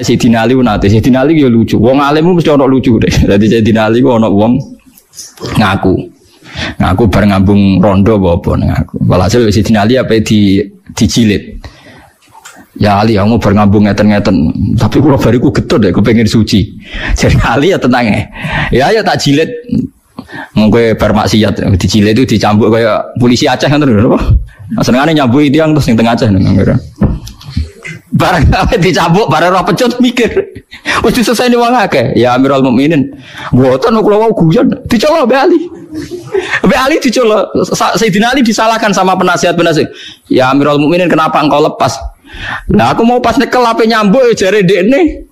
Sayyidina Ali nate, Sayyidina Ali yo lucu. Wong alim mesti ono lucu deh. Dadi Sayyidina Ali ono wong ngaku. Ngaku bareng ngambung rondo apa ngaku. Walhasil Sayyidina Ali apa di dijilid. Ya Ali, kamu berngambung ngeten-ngeten. Tapi kalau bariku getut deh, aku pengen suci. Jadi Ali ya tenang ya. Ya ya tak jilid. Mungkin bermaksiat, dijilid itu dicambuk kayak polisi Aceh kan terus? Senengane nyambui tiang terus yang tengah Aceh Barang apa dicabuk, barang roh pecut mikir. Wis selesai nih wong akeh. Ya Amirul Mukminin. Mboten kula wau guyon, dicolok Mbak Ali. Mbak Ali dicolok. Sayyidina Ali disalahkan sama penasihat-penasihat. Ya Amirul Mukminin kenapa engkau lepas? Nah aku mau pas nyekel apa nyambuk ya jare dekne.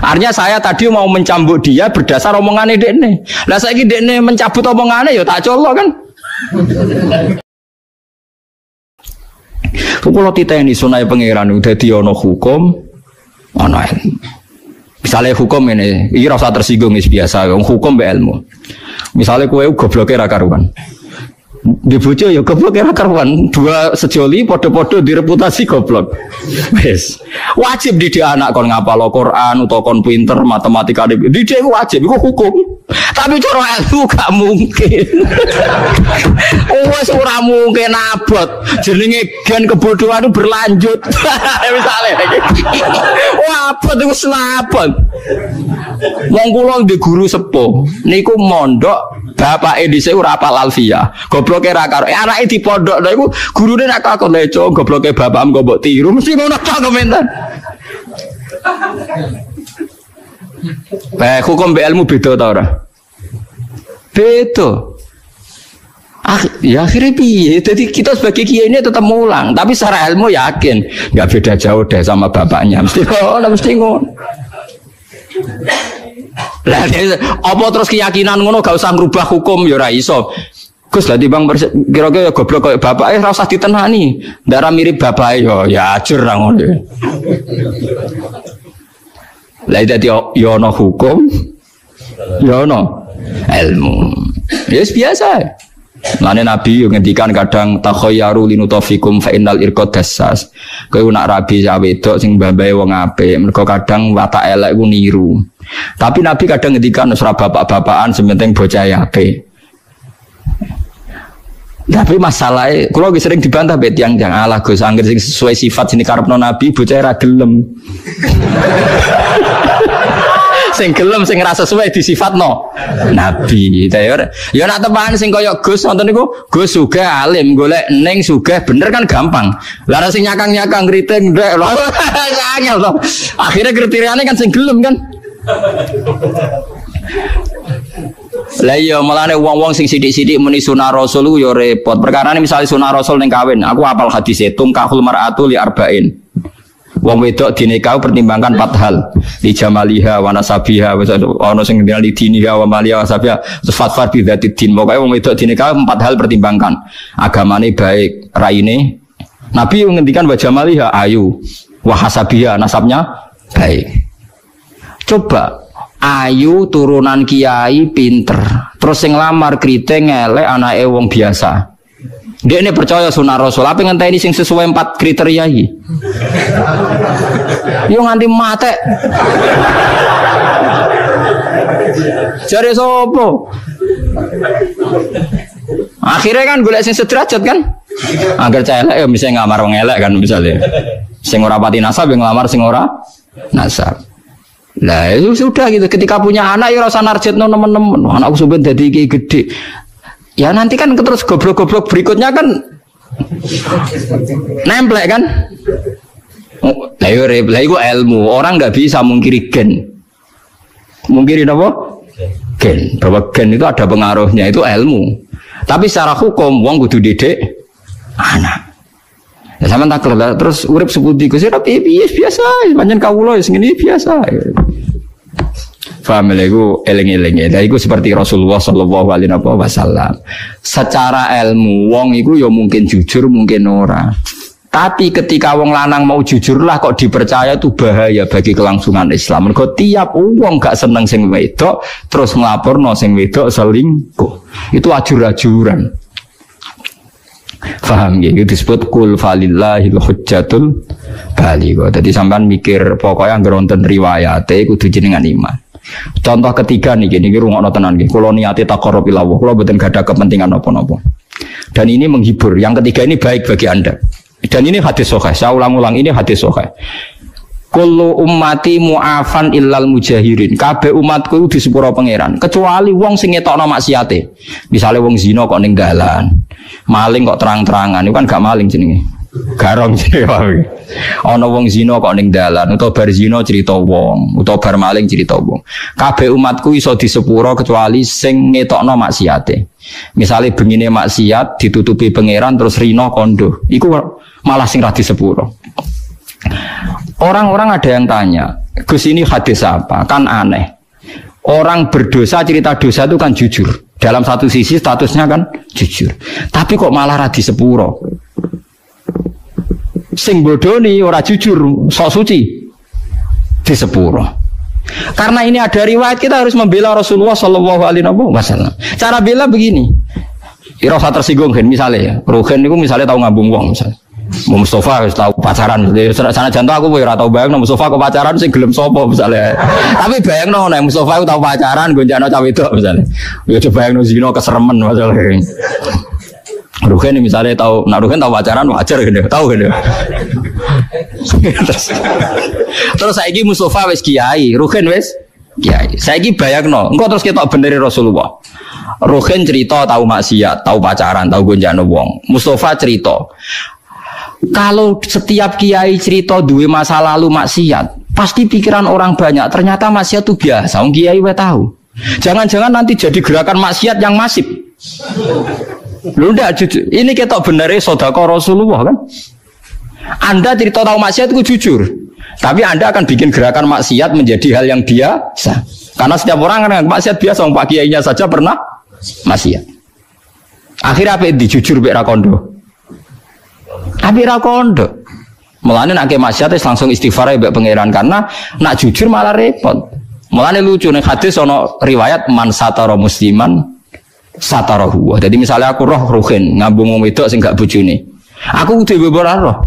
Artinya saya tadi mau mencambuk dia berdasar omongannya dekne. Lah saya dekne mencabut omongannya ya tak colok kan. Kalau ini sunai pangeran udah ono hukum, ono ilmu. Misalnya hukum ini, ini rasa tersinggung biasa, hukum be ilmu. Misalnya kue gobloknya rakaruan. Di bojo ya goblok ya karuan. Dua sejoli podo-podo direputasi goblok. Wes. Wajib didik anak kon ngapal Quran utawa kon pinter matematika didik wajib iku hukum. Tapi cara ilmu gak mungkin. Wes ora mungkin abot. Jenenge gen kebodohan itu berlanjut. Misalnya. Wah, abot itu selapon. Wong kula di guru sepuh niku mondok bapak dhisik ora apal alfia. Gobloke ra karo. Eh, anake di pondok lha iku gurune nek kakon leco gobloke bapakmu kok mbok tiru mesti ngono tok komentar. Eh, hukum BLmu beda ta ora? Beda. Ah, ya akhirnya piye? Jadi kita sebagai kiai ini tetap mulang, tapi secara ilmu yakin nggak beda jauh deh sama bapaknya. Mesti ngono, mesti ngono. Lah apa terus keyakinan ngono gak usah ngrubah hukum ya ora iso. Gus lah bang kira-kira ya goblok kayak bapak eh rasa ditenani. Darah mirip bapak yo ya ajur ra ngono. Lah dadi yo ono hukum yo ono ilmu. Ya biasa. Lane Nabi yang ngendikan kadang takhayyaru linutofikum fa innal irqad dassas. Kowe nak rabi ya wedok sing mbambae wong apik, mergo kadang watak elek niru. Tapi Nabi kadang ngendikan nusra bapak-bapakan sementing bocah apik. Tapi masalahnya, kalau sering dibantah bet yang jangan Allah Gus, angger sing sesuai sifat sini karepno Nabi, bocah ra gelem. sing gelem sing rasa sesuai di sifat no nabi ya ya nak teman sing kaya Gus nonton niku Gus suga alim golek neng suga bener kan gampang. Lara sing nyakang nyakang angel to. Akhirnya kriteriane kan sing gelem kan Lah iya mulane wong-wong sing sithik-sithik muni sunah rasul ya repot. Perkara ini misalnya sunah rasul ning kawin, aku apal hadis itu kahul mar'atu li arba'in. Wong wedok dinekau pertimbangkan empat hal. Di jamaliha wa nasabiha ono sing dinal di diniha wa maliha wa sabiha. Fatfar bi dzati din. Pokoke wong wedok dinekau empat hal pertimbangkan. Agamane baik, raine. Nabi ngendikan wa jamaliha ayu, wa hasabiha nasabnya baik. Coba ayu turunan kiai pinter. Terus sing lamar keriting elek anake wong biasa. Dia ini percaya sunnah rasul. Apa yang ini sing sesuai empat kriteria ini yo nganti mate cari sopo akhirnya kan gue sing sederajat kan? Agar celek ya bisa ngamar wong elek kan misalnya sing ora pati nasab yang ngelamar sing ora nasab lah itu sudah gitu. Ketika punya anak ya rasa narjet no teman-teman. Anakku sudah jadi gede. Ya nanti kan terus goblok-goblok berikutnya kan nemplek kan. Lah yo lah iku ilmu. Orang nggak bisa mungkiri gen. Mungkiri apa? Gen. Bahwa gen itu ada pengaruhnya itu ilmu. Tapi secara hukum wong kudu didik anak. Ya sama tak terus urip seputi Gus tapi biasa, panjang kawula ya segini biasa. Ya, itu eling-eling ya. Itu seperti Rasulullah Shallallahu Alaihi Wasallam. Secara ilmu, wong itu ya mungkin jujur, mungkin ora. Tapi ketika wong lanang mau jujur lah kok dipercaya itu bahaya bagi kelangsungan Islam. Mergo tiap wong gak seneng sing wedok terus ngelapor no sing wedok selingkuh. Itu ajur-ajuran. Faham gitu disebut kul falillahil hujjatul baligho. Jadi sampean mikir pokoknya ngeronten riwayat kudu jenengan iman. Contoh ketiga nih gini rungokno tenan nggih. Kula niate taqarrub ila Allah, kula mboten gada kepentingan apa-apa. Dan ini menghibur. Yang ketiga ini baik bagi Anda. Dan ini hadis sahih. Saya ulang-ulang ini hadis sahih. Kullu ummati mu'afan illal mujahirin. Kabeh umatku di sepuro pangeran, kecuali wong sing ngetokno maksiate. Misale wong zina kok ning dalan, maling kok terang-terangan, itu kan gak maling jenenge. Garong jenenge. Ana wong zina kok ning dalan, utawa bar zina cerita wong, utawa bar maling cerita wong. Kabeh umatku iso di sepuro kecuali sing ngetokno maksiate. Misale bengine maksiat ditutupi pangeran terus rino kondo, iku malah sing ra di sepuro. Orang-orang ada yang tanya, Gus ini hadis apa? Kan aneh. Orang berdosa cerita dosa itu kan jujur. Dalam satu sisi statusnya kan jujur. Tapi kok malah radi sepuro. Sing bodoni ora jujur, sok suci di sepuro. Karena ini ada riwayat kita harus membela Rasulullah Shallallahu Alaihi Wasallam. Cara bela begini. Irasa tersinggung kan misalnya ya. Rugen itu misalnya tahu ngabung uang misalnya. Mau Mustafa harus tahu pacaran. Sana jantung aku ora tahu bayang Mustafa kok pacaran sih gelem sopo misalnya. Tapi bayang no, nek Mustafa aku tahu pacaran gonjano cawe itu misalnya. Ya coba bayang no zino keseremen misalnya. Ruhen misalnya tahu, nak Ruhen tahu pacaran wajar gitu, tahu gitu. terus, terus saya ini Mustafa wes kiai, Ruhen wes kiai. Saya ini bayang no, engkau terus kita benerin Rasulullah. Ruhen cerita tahu maksiat, tahu pacaran, tahu gonjano wong. Mustafa cerita, kalau setiap kiai cerita dua masa lalu maksiat, pasti pikiran orang banyak. Ternyata maksiat itu biasa. Orang kiai we tahu. Jangan-jangan nanti jadi gerakan maksiat yang masif. Lu ndak jujur. Ini kita benernya sodako Rasulullah kan? Anda cerita tahu maksiat itu jujur. Tapi Anda akan bikin gerakan maksiat menjadi hal yang biasa. Karena setiap orang kan maksiat biasa, Pak Kiainya saja pernah maksiat. Akhirnya apa dijujur Bek Rakondo? Tapi ra kondo. Mulane nak ke maksiat langsung istighfar ya pangeran karena nak jujur malah repot. Mulane lucu nih hadis ono riwayat man satara musliman satarahu. Jadi misalnya aku roh ruhin ngambung wong wedok sing gak bojone. Aku kudu beber roh.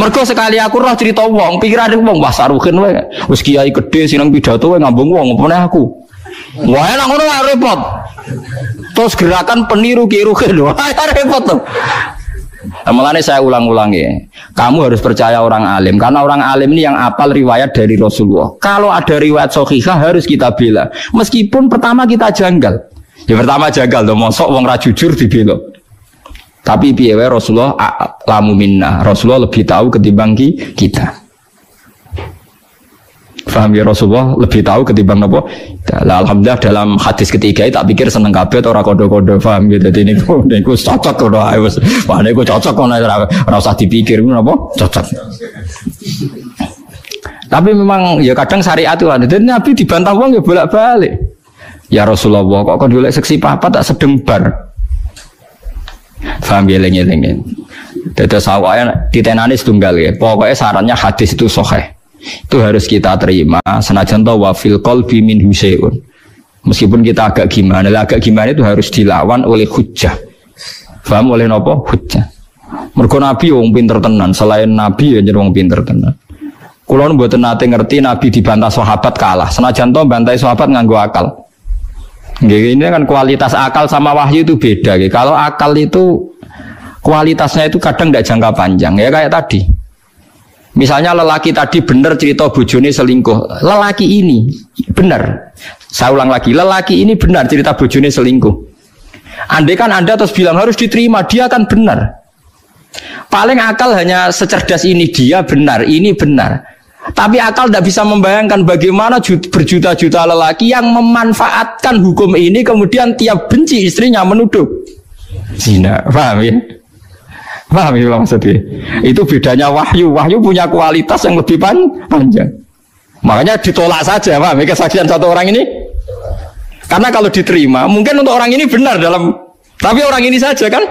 Mergo sekali aku roh cerita wong, pikiran wong wah saruhin wae. Wis kiai gede sinang pidato wae ngambung wong, apa aku. Wah enak ngono repot. Terus gerakan peniru kiruhin lho, repot tuh. Nah, Mulanya saya ulang-ulangi, kamu harus percaya orang alim karena orang alim ini yang apal riwayat dari Rasulullah. Kalau ada riwayat sohihah harus kita bela, meskipun pertama kita janggal. Ya pertama janggal, dong, mosok wong rajujur dibela. Tapi piye Rasulullah lamu minna. Rasulullah lebih tahu ketimbang kita. Faham ya Rasulullah lebih tahu ketimbang apa? Nah, Alhamdulillah dalam hadis ketiga tak pikir seneng kabeh orang kodo-kodo paham gitu. Jadi ini niku cocok kodo ae wis. Wah niku cocok kono ora usah dipikir apa? Cocok. Tapi memang ya kadang syariat itu. Dan Nabi dibantah wong ya bolak-balik. Ya Rasulullah kok kon golek seksi papa tak sedembar. Faham ya lengen-lengen. Dados awake ditenani setunggal ya. Pokoknya sarannya hadis itu sahih itu harus kita terima. Senajan to wafil qalbi min huseun meskipun kita agak gimana agak gimana itu harus dilawan oleh hujah paham oleh nopo? Hujah mergo nabi wong pinter tenan. Selain nabi ya wong pinter tenan. Kulon buat nate ngerti nabi dibantah sahabat kalah. Senajan to bantai sahabat nganggo akal. Ini kan kualitas akal sama wahyu itu beda. Kalau akal itu kualitasnya itu kadang tidak jangka panjang. Ya kayak tadi Misalnya lelaki tadi benar cerita bojone selingkuh. Lelaki ini benar. Saya ulang lagi, lelaki ini benar cerita bojone selingkuh. Andai kan Anda terus bilang harus diterima, dia akan benar. Paling akal hanya secerdas ini dia benar, ini benar. Tapi akal tidak bisa membayangkan bagaimana berjuta-juta lelaki yang memanfaatkan hukum ini kemudian tiap benci istrinya menuduh zina. Paham ya? Paham ya maksudnya? Itu bedanya wahyu. Wahyu punya kualitas yang lebih pan panjang. Makanya ditolak saja, paham ya kesaksian satu orang ini? Karena kalau diterima, mungkin untuk orang ini benar dalam tapi orang ini saja kan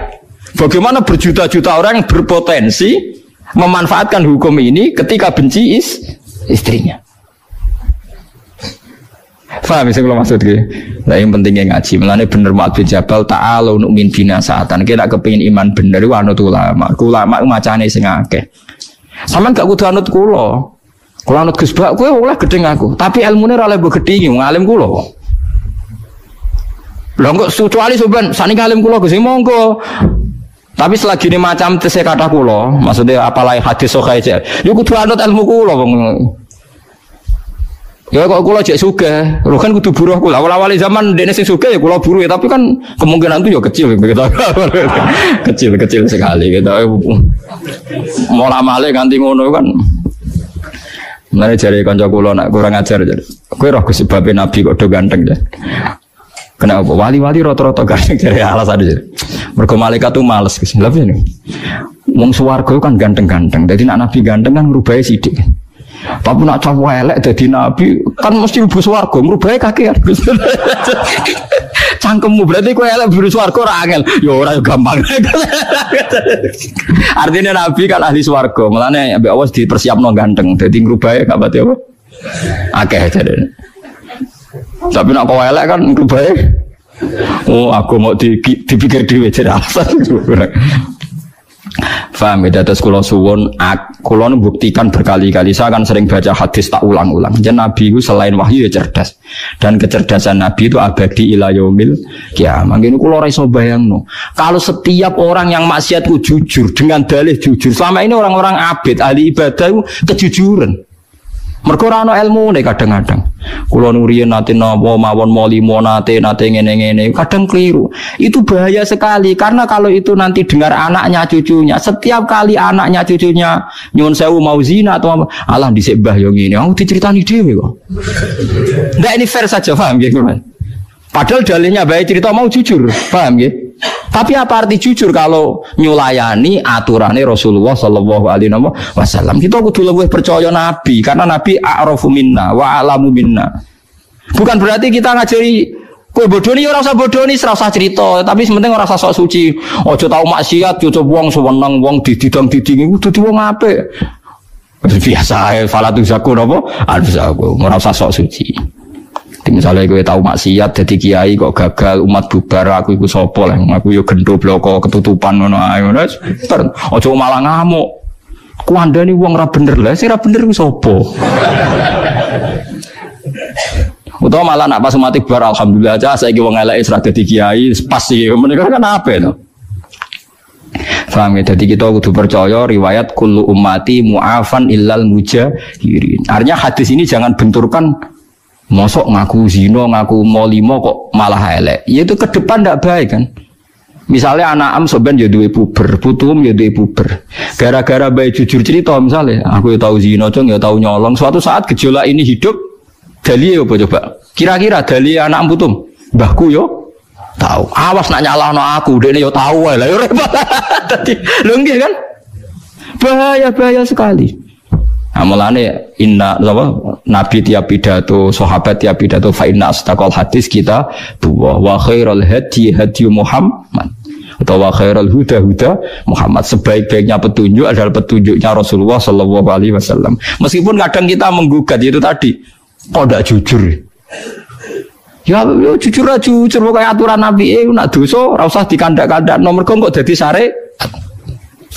bagaimana berjuta-juta orang berpotensi memanfaatkan hukum ini ketika benci is, istrinya. Paham sih kalau maksud gue? Nah, yang pentingnya ngaji. Melane bener bin Jabal ta'ala untuk min binasatan. Kita kepingin iman bener itu anut ulama. Ulama macane sing akeh. Sama gak kudu anut kulo. Kulo anut Gus Bak, kowe oleh gedeng aku. Tapi ilmune ora oleh gedeng, ngalim kulo. Lah kok kecuali soban saniki alim kulo Gus monggo. Tapi selagi ini macam tesih kata kulo, maksudnya apalagi hadis sokai aja. Yuk kudu anut ilmu kulo, bang. Ya kok kula cek suge, lu kan kudu buruh kula. Awal-awal zaman dene sing suge ya kula buruh ya, tapi kan kemungkinan itu ya kecil begitu. kecil kecil sekali gitu. Mola male ganti ngono kan. Mulane jare kanca kula nak kurang ajar. Kowe roh sebabnya Nabi kok do ganteng ya. Kenapa? Wali-wali rata-rata ganteng jadi alasan aja. Mergo malaikat tuh males ke sini. Lha ini. Wong swarga kan ganteng-ganteng. Jadi nak Nabi ganteng kan ngrubah sidik. Tapi nak cowok elek jadi nabi kan mesti ibu swargo merubah kaki kan. Cangkemmu berarti kue elek ibu swargo ora angel. Ya ora gampang. Artinya nabi kan ahli swargo. Mulane ambek awas dipersiapno ganteng. Dadi ngrubah gak pati apa? Akeh jadi. Tapi nak kau elek kan ngrubah Oh, aku mau dipikir dhewe jadi alasan. Faham ya, atas kulo suwon, kulo buktikan berkali-kali. Saya akan sering baca hadis tak ulang-ulang. Jadi Nabi itu selain wahyu ya cerdas. Dan kecerdasan Nabi itu abadi ilayomil kiamat. Ini raiso bayang no. Kalau setiap orang yang maksiat itu jujur dengan dalih jujur. Selama ini orang-orang abid, ahli ibadah itu kejujuran. Mergo ora ana ilmune kadang-kadang. Kula nuriyen nate napa mawon molimo nate nate ngene-ngene, kadang keliru. Itu bahaya sekali karena kalau itu nanti dengar anaknya cucunya, setiap kali anaknya cucunya nyuwun sewu mau zina atau apa, alah dhisik mbah yo ngene, aku diceritani dhewe kok. Ndak ini fair saja paham nggih, Padahal dalilnya baik cerita mau jujur, paham ya? Tapi apa arti jujur kalau nyulayani aturannya Rasulullah Shallallahu Alaihi Wasallam? Kita kudu lebih percaya Nabi karena Nabi a'rafu minna wa alamu minna. Bukan berarti kita ngajari kue bodoh orang bodoh ini serasa cerita, tapi sementing orang sok suci. Ojo tahu maksiat, ojo buang sewenang, buang didang diding itu tuh wong apa? Biasa, falatu zaku nopo, alif zaku, orang sok suci. Jadi misalnya gue tahu maksiat jadi kiai kok gagal umat bubar aku ikut sopo lah? Aku yo gendo bloko ketutupan ae ngono ber ojo malah ngamuk. Ku anda nih uang rap bener lah sih rap bener ku sopo Utawa malah nak pas umat bubar alhamdulillah aja saya wong elek isra dadi kiai pas sih mereka kan apa itu Faham ya? Jadi kita kudu percaya riwayat kullu ummati mu'afan illal mujahirin. Artinya hadis ini jangan benturkan Mosok ngaku zino, ngaku molimo kok malah elek. Ya itu ke depan tidak baik kan. Misalnya anak am soben ya duwe puber, putum ya duwe puber. Gara-gara baik jujur cerita misalnya, aku ya tahu zino, cong ya tahu nyolong. Suatu saat gejolak ini hidup, dali apa coba? Kira-kira dali anak putum, bahku yo tahu. Awas nak nyala no aku, dia yo tahu lah. Yo repot. Tadi, kan? Bahaya bahaya sekali. Nah, mulane inna apa nabi tiap pidato, sahabat tiap pidato fa inna astaqal hadis kita dua wa khairul hadi hadi Muhammad. Atau wa khairul huda huda Muhammad. Sebaik-baiknya petunjuk adalah petunjuknya Rasulullah Shallallahu alaihi wasallam. Meskipun kadang kita menggugat itu tadi kok tidak jujur. Ya, ya jujur aja jujur. Pokoknya aturan Nabi eh nak dosa ora usah dikandak-kandak nomor kok jadi sare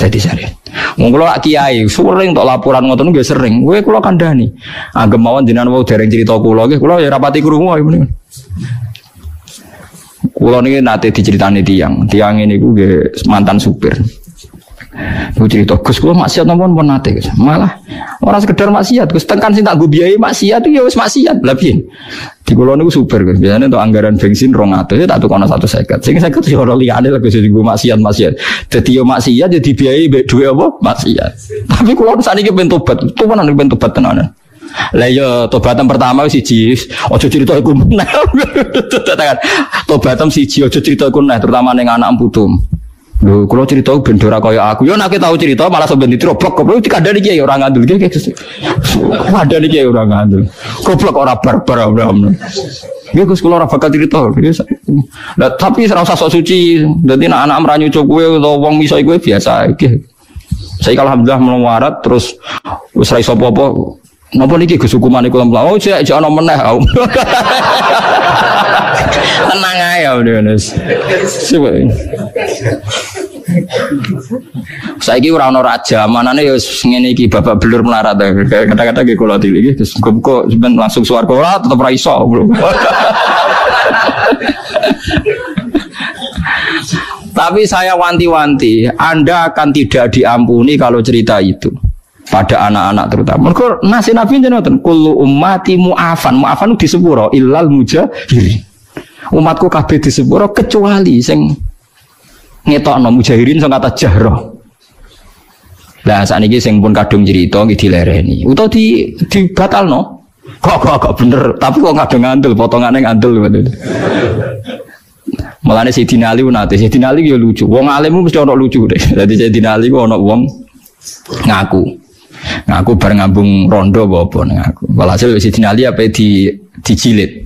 jadi syariat. Wong kula kiai sering untuk laporan ngoten nggih sering. Kowe kula kandhani. Anggem mawon jenengan wau dereng cerita kula nggih kula ya rapati krungu ae mending. Kula niki nate diceritani tiang. Tiang ini nggih mantan supir. Aku cerita Gus kula maksiat napa pun nate Gus. Malah orang sekedar maksiat Gus tekan sing tak go biayai maksiat ya wis maksiat. Lah piye? Di kula niku super Gus. Biasanya untuk anggaran bensin 200 ya tak tukono 150. Sing 50 sih ora liyane lah Gus digo maksiat maksiat. Dadi yo maksiat ya dibiayai mbek dhuwit apa? Maksiat. Tapi kula sakniki ben tobat. Tuwanan ben tobat tenanan. Lah yo iya, tobatan pertama siji aja cerita iku meneh. Tobatan siji aja cerita iku meneh terutama ning anak putum. Lho, kalau cerita bendera kaya aku, yo nak tahu cerita malah sebenarnya diterobok goblok iki ada iki orang ngandel iki. Ada iki orang ngandel. Goblok ora barbar ora. Ya Gus kula ora bakal cerita. Nah, tapi ora usah sok suci. Dadi nek anak mranyu cuk kowe utawa wong miso kowe biasa iki. Saya alhamdulillah melawarat terus wis ra iso apa-apa Napa niki Gus hukumane kula mlaku? Oh, jek ana meneh. Tenang ae ya Mas. Saiki ora ana raja, manane ya ngene iki bapak belur melarat. Kata-kata nggih kula tili iki Gus kok langsung swarga ora tetep ra iso. Tapi saya wanti-wanti, Anda akan tidak diampuni kalau cerita itu pada anak-anak terutama. Mereka nasi nabi jenengan kullu ummati mu'afan. Mu'afan di sepuro illal mujahirin. Umatku kabeh di kecuali sing ngetokno mujahirin sing kata jahroh. Lah saat ini sing pun kadung cerita nggih dilereni. Utawa di dibatalno. Kok kok kok bener, tapi kok kadung ngandel potongane ngandel Mulane Sayyidina Ali nate, Sayyidina Ali ya lucu. Wong alim mesti ono lucu deh. Jadi Sayyidina Ali ono wong ngaku. Ngaku bareng ngambung rondo apa ngaku. Walhasil wis dinali apa di dijilid.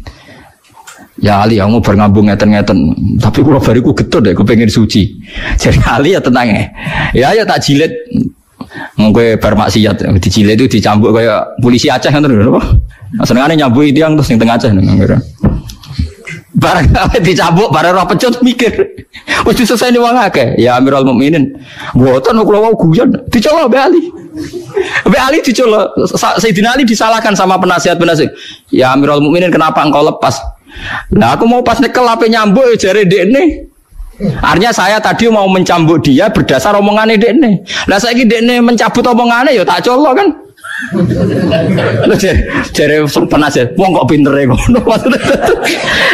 Ya Ali, kamu bareng ngambung ngeten-ngeten. Tapi kalau bariku getut deh, pengen suci. Jadi Ali ya tenang ya. Ya ya tak jilid. Mungkin bar maksiat dijilid itu dicambuk kayak polisi Aceh kan terus apa? Senengane nyambut yang terus yang tengah Aceh Barang dicambuk, barang roh pecut mikir. Wis selesai nih wong akeh. Ya Amirul Mukminin. Mboten kula wau guyon. Dicoba Mbak Ali. Mbak Ali dicoba. Sayyidina Ali disalahkan sama penasihat-penasihat. Ya Amirul Mukminin kenapa engkau lepas? Nah aku mau pas nyekel apa nyambuk ya jare dekne. Artinya saya tadi mau mencambuk dia berdasar omongannya dekne. Lah saiki dekne mencabut omongannya ya tak colok kan. Jare penasihat, wong kok pinter ya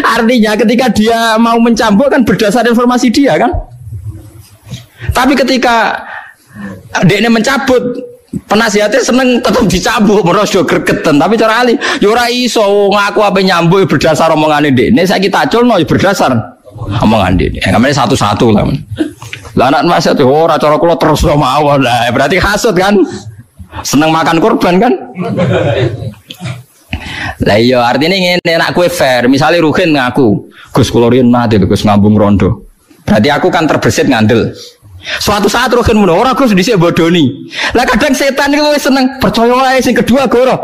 Artinya ketika dia mau mencambuk kan berdasar informasi dia kan. Tapi ketika dia mencabut penasihatnya seneng tetap dicabut merosot gregetan. Tapi cara ali yura ya iso ngaku apa nyambut berdasar omongan ini. Ini saya kita acul no ya berdasar omongan ini. Yang namanya satu-satu lah lah anak masih tuh oh cara kulo terus mau lah berarti hasut kan? Seneng makan korban kan? Lah iya artinya ngene nak kue fair, misalnya Ruhin ngaku, Gus kula mati Gus ngambung rondo. Berarti aku kan terbesit ngandel. Suatu saat Ruhin ngono, ora Gus dhisik bodoni. Lah kadang setan itu seneng percaya wae sing kedua goro.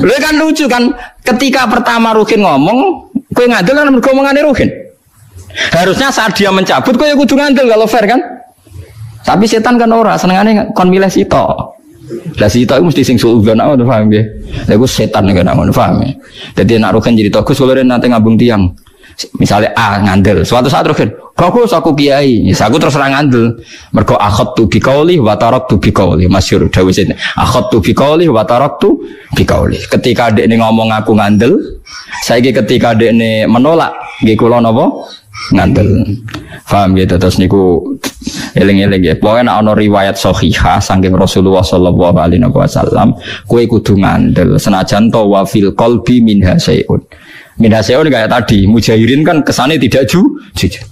Lha kan lucu kan ketika pertama Ruhin ngomong, kue ngandel kan mergo omongane Ruhin. Harusnya saat dia mencabut kue kudu ngandel kalau fair kan? Tapi setan kan ora senengane kon milih sitok. Lah si itu mesti sing suudzon apa paham ya? Lah iku setan kan ngono paham. Dadi nek roken jadi tokus kalau nanti ngabung tiang. Misalnya A ngandel, suatu saat roken, bagus aku kiai, aku terus terang ngandel. Mergo akhot tu bikauli, watarok tu bikauli, masyur dawu sini. Akhot tu bikauli, watarok tu bikauli. Ketika dia ini ngomong aku ngandel, saya ketika dia ini menolak, gak kulon? Ngandel. Faham gitu terus niku eling-eling ya. Pokoknya ono riwayat sahihah saking Rasulullah sallallahu alaihi wasallam, kowe kudu ngandel senajan to wa fil qalbi min hasaiun. Min hasaiun kayak tadi, mujahirin kan kesane tidak ju jujur.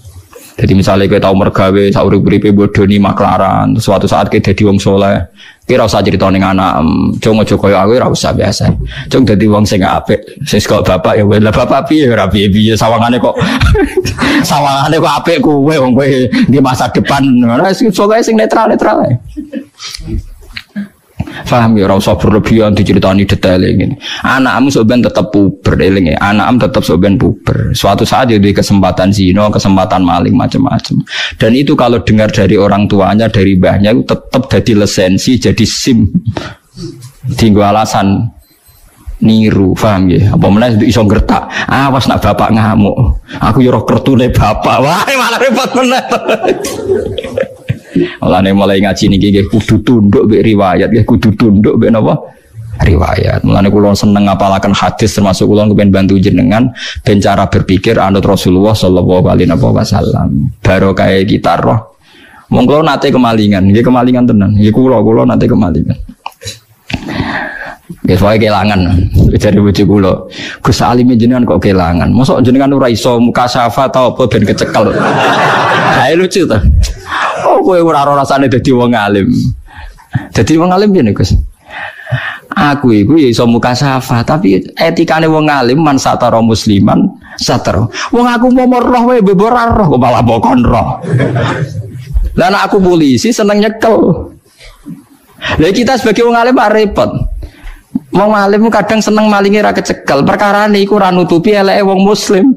Jadi misalnya kita tahu mergawe, sauri beripe bodoni maklaran, suatu saat kita jadi wong soleh, kira usah cerita ning anak, cung ojo koyo aku ora usah biasa. Cung dadi wong sing apik, sing kok bapak ya lah bapak piye ora piye-piye sawangane kok sawangane kok apik kuwe wong kowe di masa depan. Ora sing sing netral-netral ae. Faham ya, rasa berlebihan diceritani detail ini. Anakmu sebenarnya tetap puber, eling ya. Anakmu tetap sebenarnya puber. Suatu saat dia di kesempatan zino, kesempatan maling macam-macam. Dan itu kalau dengar dari orang tuanya, dari mbahnya, itu tetap jadi lesensi, jadi sim. Tinggal alasan niru, paham ya? Apa mana itu iso gertak? Awas nak bapak ngamuk. Aku yo kertune bapak. Wah, malah repot bener. Mulane mulai ngaji niki nggih kudu tunduk mbek riwayat, nggih kudu tunduk mbek napa? riwayat. Mulane kula seneng ngapalaken hadis termasuk kula kepen bantu jenengan ben cara berpikir anut Rasulullah sallallahu alaihi wasallam. Barokah kita roh. Mong nate kemalingan, nggih kemalingan tenan. Nggih kula kula nate kemalingan. Nggih wae kelangan. Jadi bojo kula. Gus Alim jenengan kok kelangan. Mosok jenengan ora iso muka syafa ta apa ben kecekel. Kae lucu ta. Kowe ora ora rasane dadi wong alim. Dadi wong alim piye Gus? Aku iku ya iso muka safa, tapi etikane wong alim man satara musliman satara. Wong aku mau roh wae bebor roh kok malah bokon roh. Lah aku polisi seneng nyekel. Lah kita sebagai wong alim repot. Wong alim kadang seneng malingi ra kecekel. Perkara niku ora nutupi eleke wong muslim.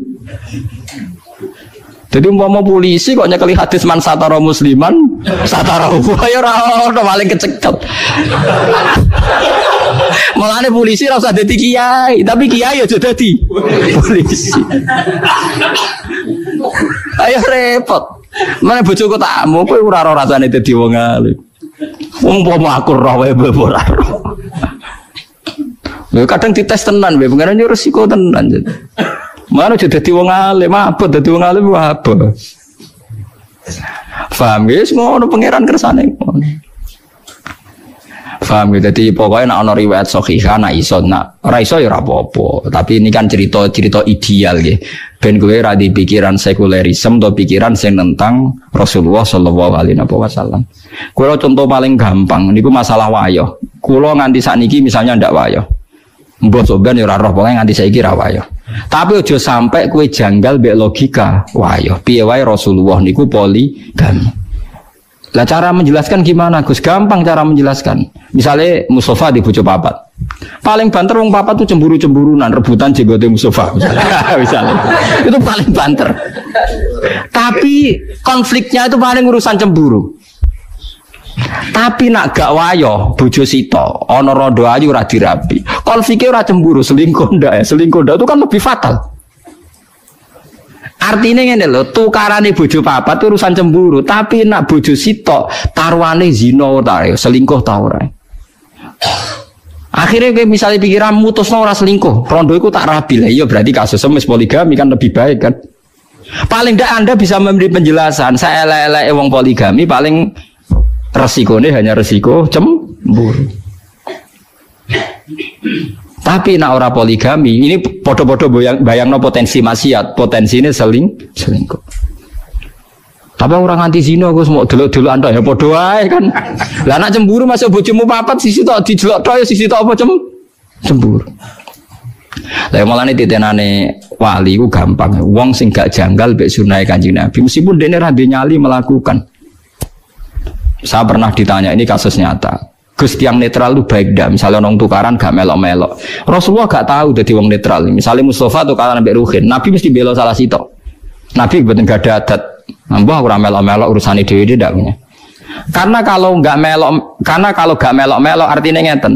Jadi umpama polisi kok nyekeli hadis man satara musliman, satara ya ora ono maling kecekel. Mulane polisi ora usah dadi kiai, tapi kiai aja dadi polisi. Ayo repot. Mana bojoku tak mau kowe ora ora rasane dadi wong alim. Umpama aku roh wae ora kadang dites tenan pengen yo resiko tenan. Mana jadi dadi wong alim, apa dadi wong alim apa? Paham ya, ngono pangeran kersane. Paham ya, jadi pokoknya nak ono riwayat sahihah nak iso nak ora iso ya apa-apa. Tapi ini kan cerita-cerita ideal ya. Ben gue ra di pikiran sekulerisme atau pikiran sing tentang Rasulullah sallallahu alaihi wasallam. Kulo contoh paling gampang niku masalah wayo. Kulo nganti sakniki misalnya ndak wayo. Mbok soban ya roh pokoke nganti saiki ra wayo. Tapi ojo sampai kue janggal be logika. Wayo, piye wae Rasulullah niku poligami. Lah cara menjelaskan gimana Gus? Gampang cara menjelaskan. Misalnya Mustafa di bojo papat. Paling banter wong papat tuh cemburu-cemburunan, rebutan jenggote Mustafa misalnya. misalnya. Itu paling banter. Tapi konfliknya itu paling urusan cemburu. Tapi nak gak wayo bojo sito, ana rondo ayu ora dirapi. Konfliknya ora cemburu, selingkuh ndak ya. Selingkuh ndak itu kan lebih fatal. Artinya ngene lho, tukarane bojo papat urusan cemburu, tapi nak bojo sito taruhane zina ta, ya, selingkuh ta ora. Akhirnya kayak misalnya pikiran mutus ora selingkuh, rondo itu tak rapi lah, iya berarti kasus semis poligami kan lebih baik kan. Paling tidak anda bisa memberi penjelasan, saya elek-elek wong poligami paling resikonya hanya resiko cemburu. Tapi nak ora poligami, ini podo-podo bayang, bayang no potensi maksiat, potensi ini seling, selingkuh. Tapi orang anti zina gue semua dulu dulu anda ya podo kan. Lah nak cemburu masuk bojomu papat sisi tok dijelok tok ya sisi tok apa cem cemburu. Lah malah nih titenane wali gue gampang. Wong sing gak janggal be sunai kanjeng Nabi meskipun dene ra nyali melakukan. Saya pernah ditanya ini kasus nyata. Gus yang netral lu baik dah. Misalnya orang tukaran gak melok-melok. Rasulullah gak tahu jadi wong netral. Misalnya Mustafa tukaran sampai Ruhin. Nabi mesti bela salah situ. Nabi betul gak ada adat. Nambah orang melok-melok urusan ide dia tidak punya. Karena kalau nggak melok, karena kalau gak melok-melok artinya ngeten.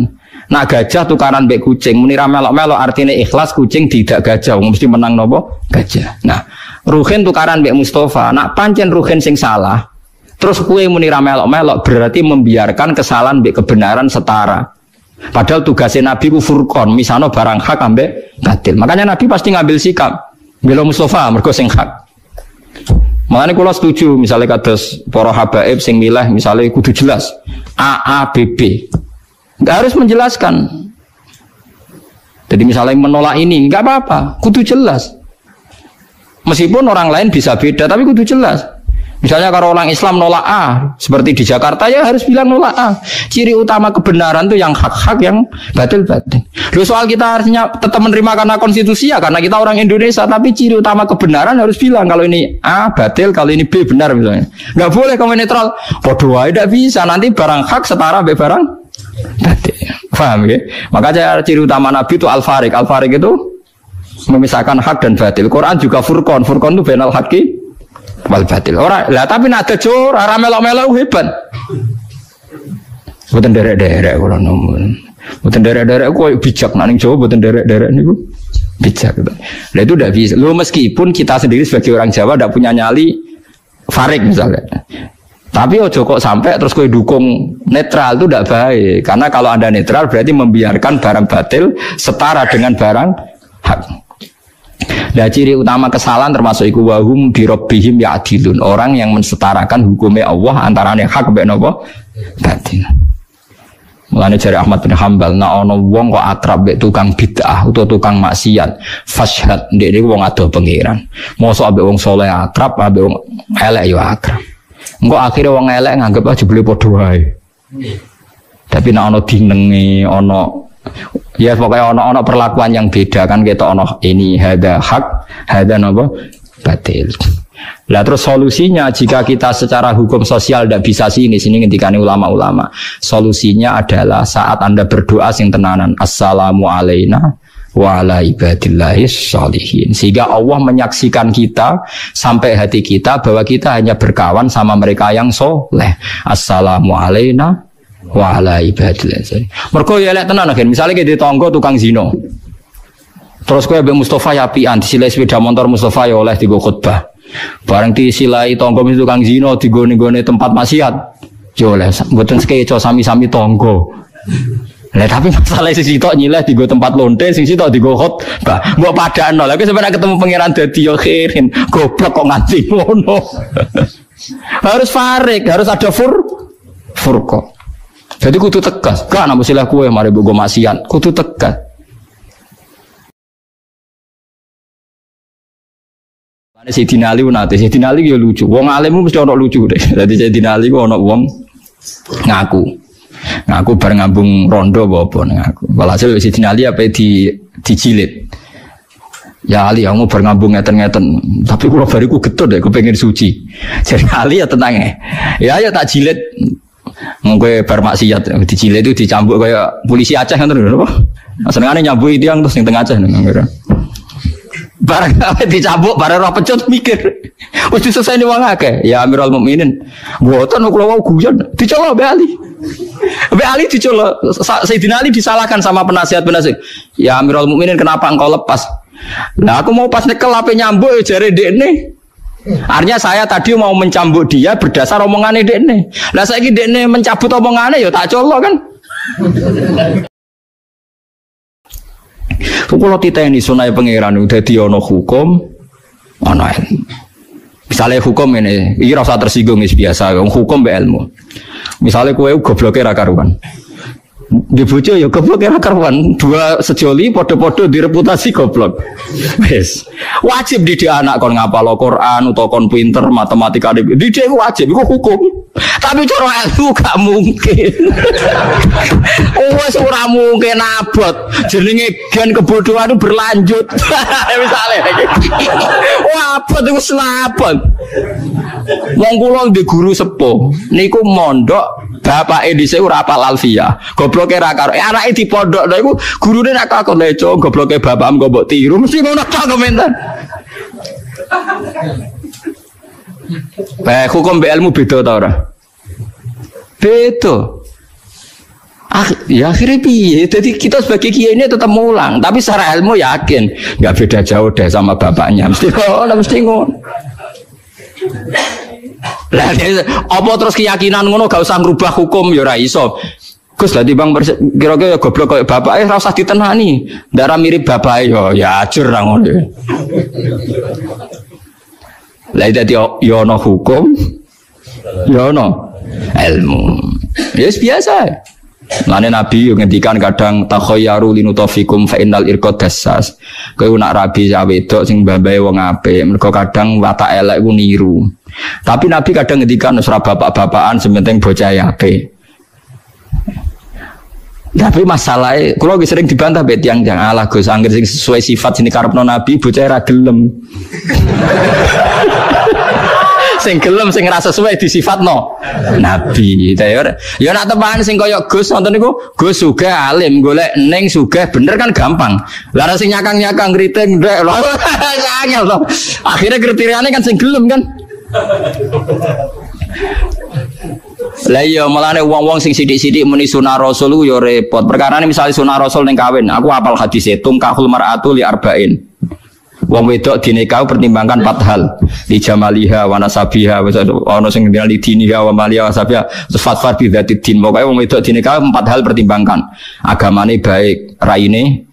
Nah gajah tukaran bek kucing, menira melok-melok artinya ikhlas kucing tidak gajah, mesti menang nopo gajah. Nah Ruhin tukaran bek Mustafa, nak pancen Ruhin sing salah, Terus kue muni melok-melok berarti membiarkan kesalahan be kebenaran setara. Padahal tugasnya Nabi ku furqon, misalnya barang hak ambek batil. Makanya Nabi pasti ngambil sikap. Bela Mustafa mergo sing hak. Makanya kalau setuju misalnya kados para habaib sing milah misalnya kudu jelas A A B B. Enggak harus menjelaskan. Jadi misalnya menolak ini enggak apa-apa, kudu jelas. Meskipun orang lain bisa beda tapi kudu jelas. Misalnya kalau orang Islam nolak A, seperti di Jakarta ya harus bilang nolak A. Ciri utama kebenaran itu yang hak-hak, yang batil-batil. Lalu soal kita harusnya tetap menerima karena konstitusi ya, karena kita orang Indonesia. Tapi ciri utama kebenaran harus bilang kalau ini A batil, kalau ini B benar misalnya. Nggak boleh kamu netral. Podo tidak bisa. Nanti barang hak setara B barang batil. Paham ya? Makanya ciri utama Nabi itu al-farik. Al-farik itu memisahkan hak dan batil. Quran juga furqon. Furqon itu benal hakim wal batil. Ora, lah tapi nak dejur ora melok-melok hebat. Mboten derek-derek kula numun. Mboten derek-derek bijak nak ning Jawa mboten derek-derek niku bijak. Lah itu tidak bisa. Lu meskipun kita sendiri sebagai orang Jawa tidak punya nyali farik misalnya. Tapi ojo kok sampai terus kue dukung netral itu tidak baik. Karena kalau anda netral berarti membiarkan barang batil setara dengan barang hak. Nah ciri utama kesalahan termasuk iku wahum dirobihim ya adilun orang yang mensetarakan hukumnya Allah antara hak be nopo batin. Mulane jari Ahmad bin Hambal, nak ono wong kok akrab be tukang bid'ah atau tukang maksiat, fashhad ndek niku wong ado pangeran. Mosok ambek wong soleh akrab, ambek wong elek yo akrab. Engko akhirnya wong elek nganggep aja beli padha. Tapi nak ono dinenge, ono Ya pokoknya ono-ono perlakuan yang beda kan kita ono ini ada hak, ada nopo batil. Lah terus solusinya jika kita secara hukum sosial tidak bisa sini sini ketika ulama-ulama. Solusinya adalah saat Anda berdoa sing tenanan. Assalamu alaikum wa. Sehingga Allah menyaksikan kita sampai hati kita bahwa kita hanya berkawan sama mereka yang soleh. Assalamu alaikum wa ala ibadillahi. Mergo ya lek tenan. Misalnya kita tonggo tukang zino. Terus kowe mbek Mustafa ya apian, disilai sepeda motor Mustafa ya oleh tiga khutbah. Barang disilai tonggo itu kang zino digone-gone tempat maksiat. Yo oleh mboten sekeco sami-sami tonggo. Lah tapi masalah sing sitok nyileh digo tempat lonte, sing sitok digo khutbah. Mbok padakno. Lah sebenarnya ketemu pangeran dadi yo khirin. Goblok kok nganti ngono. harus farik, harus ada fur furko. Jadi kudu tegas. Gak nama silah kue mari bogo maksiat. Kudu tegas. Sayyidina Ali nate, Sayyidina Ali ya lucu. Wong alim mesti ono lucu deh. Jadi Sayyidina Ali ono wong ngaku. Ngaku bareng ngambung rondo apa ngaku. Walhasil Sayyidina Ali apa di dijilid. Ya Ali, kamu berngambung ngeten-ngeten. Tapi kalau bariku getut deh, aku pengen suci. Jadi Ali ya tenang ya. Ya ya tak jilid. Mungkin bar maksiat dijilid itu dicambuk kayak polisi Aceh kan terus? Senengane nyambut dia terus yang tengah Aceh Barang apa dicabuk, barang roh pecut mikir. Wis selesai nih wong akeh. Ya Amirul Mukminin. Mboten kula wau guyon. Dicolok Mbak Ali. Mbak Ali dicolok. Sayyidina Ali disalahkan sama penasihat-penasihat. Ya Amirul Mukminin kenapa engkau lepas? Nah aku mau pas nyekel apa nyambuk ya jare dekne. Artinya saya tadi mau mencambuk dia berdasar omongannya dekne. Lah saiki dekne mencabut omongannya ya tak colok kan. Kalau kita ini sunai pangeran udah ono hukum, ono Misalnya hukum ini, ini rasa tersinggung biasa, hukum be ilmu. Misalnya kue gobloknya rakaruan. Di bojo ya goblok ya karuan. Dua sejoli podo-podo direputasi goblok. Wes. Wajib di anak kon ngapal Quran atau kon pinter matematika di dia wajib itu hukum. Tapi cara ilmu gak mungkin. Wes ora mungkin abot. Jenenge gen kebodohan itu berlanjut. Misalnya Wah, abot itu. Wong kula di guru sepuh niku mondok bapak dhisik ora apal alfia. Gobloke ra karo. Eh anake di pondok lha iku gurune nak kakon leco gobloke bapakmu kok mbok tiru mesti ngono tok komentar. Eh hukum BLmu beda ta ora? Beda. Ah, ya akhirnya piye? Jadi kita sebagai kiai ini tetap mulang, tapi secara ilmu yakin nggak beda jauh deh sama bapaknya. Mesti ngono, mesti ngono. Lah apa terus keyakinan ngono gak usah ngerubah hukum ya ora iso. Gus lah bang kira-kira ya goblok kayak bapak eh rasa ditenani. Darah mirip bapak yo ya ajur ra ngono. Lah dadi yo ono hukum yo ono ilmu. Ya yes, biasa. Lane Nabi ngendikan kadang takhayyaru linutafikum fa innal irqad dassas. Kowe nak rabi ya wedok sing mbambae wong apik, mergo kadang watak elek ku niru. Tapi Nabi kadang ngendikan nusra bapak-bapakan sementing bocah apik. Tapi masalahnya, kalau sering dibantah bet yang jangan Allah Gus, angger sing sesuai sifat sini karepno Nabi, bocah ra gelem. sing gelem sing rasa sesuai di sifat no nabi ya ya nak teman sing kaya Gus nonton niku Gus suga alim golek neng suga bener kan gampang. Lara sing nyakang nyakang angel to. Akhirnya kriterianya kan sing gelem kan Lah iya nih wong-wong sing sidik-sidik muni sunah rasul yo repot. Perkara ini misalnya sunah rasul ning kawin, aku apal hadis itu kahul mar'atu li arba'in. Wong wedok dinikah pertimbangkan empat hal. Di jamaliha wa nasabiha ono sing di diniha wa maliha wa sabiha fatfar bi dzati din. Pokoke wong wedok dinikah empat hal pertimbangkan. Agamane baik, raine.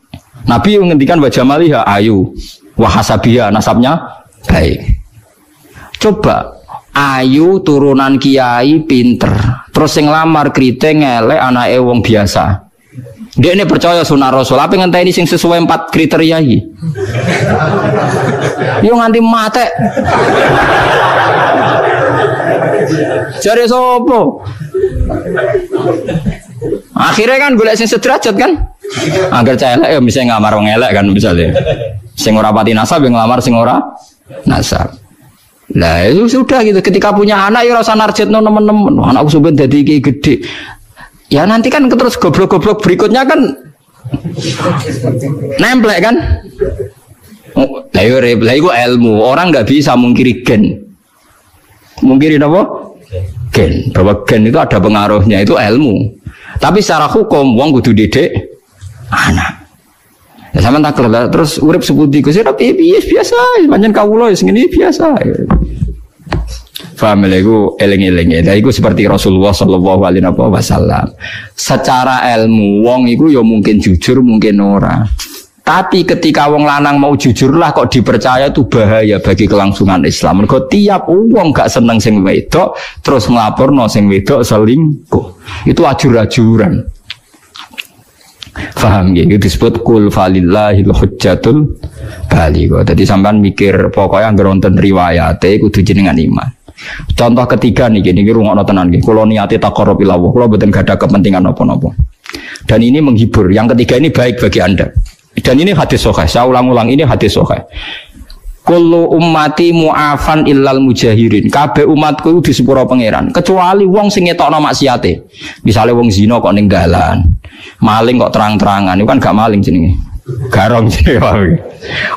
Nabi menghentikan wa jamaliha ayu, wa hasabiha nasabnya baik. Coba ayu turunan kiai pinter terus sing lamar keriting elek anake wong biasa dia ini percaya sunnah Rasul. Apa yang ini sing sesuai empat kriteria ini? Yo nganti mate. Cari sopo. Akhirnya kan gue sing sederajat kan? Agar cah elek ya bisa ngamar wong kan misalnya. Sing ora pati nasab yang ngelamar sing ora nasab. Nah itu sudah gitu. Ketika punya anak ya rasa narjet no teman-teman. Anakku sudah jadi kayak gede. Ya nanti kan terus goblok-goblok berikutnya kan nemplek kan. Lah yo lah iku ilmu. Orang nggak bisa mungkiri gen. Mungkiri apa? Gen. Bahwa gen itu ada pengaruhnya itu ilmu. Tapi secara hukum wong kudu didik anak. Ya sama tak terus urip seputi Gus tapi biasa, pancen kawula ya ngene biasa. Faham iku eling-eling ya. Iku seperti Rasulullah sallallahu alaihi wasallam. Secara ilmu wong iku ya mungkin jujur, mungkin ora. Tapi ketika wong lanang mau jujur lah kok dipercaya itu bahaya bagi kelangsungan Islam. Mergo tiap wong gak seneng sing wedok terus nglaporno sing wedok selingkuh. Itu ajur-ajuran. Faham ya? Disebut kul falillahil hujjatul baligho. Jadi sampean mikir pokoknya ngeronten riwayate kudu jenengan iman. Contoh ketiga nih gini, rumah tenan nih. Kalau niati takorob ilawah, kalau betul gak ada kepentingan apa-apa. Dan ini menghibur. Yang ketiga ini baik bagi anda. Dan ini hadis sokai. Saya ulang-ulang ini hadis sokai. Kullu ummati mu'afan illal mujahirin. Kabeh umatku di sepuro pangeran. Kecuali wong sing ngetokno maksiate. Misalnya wong zina kok ning dalan. Maling kok terang-terangan. Itu kan gak maling jenenge. Garong jenenge.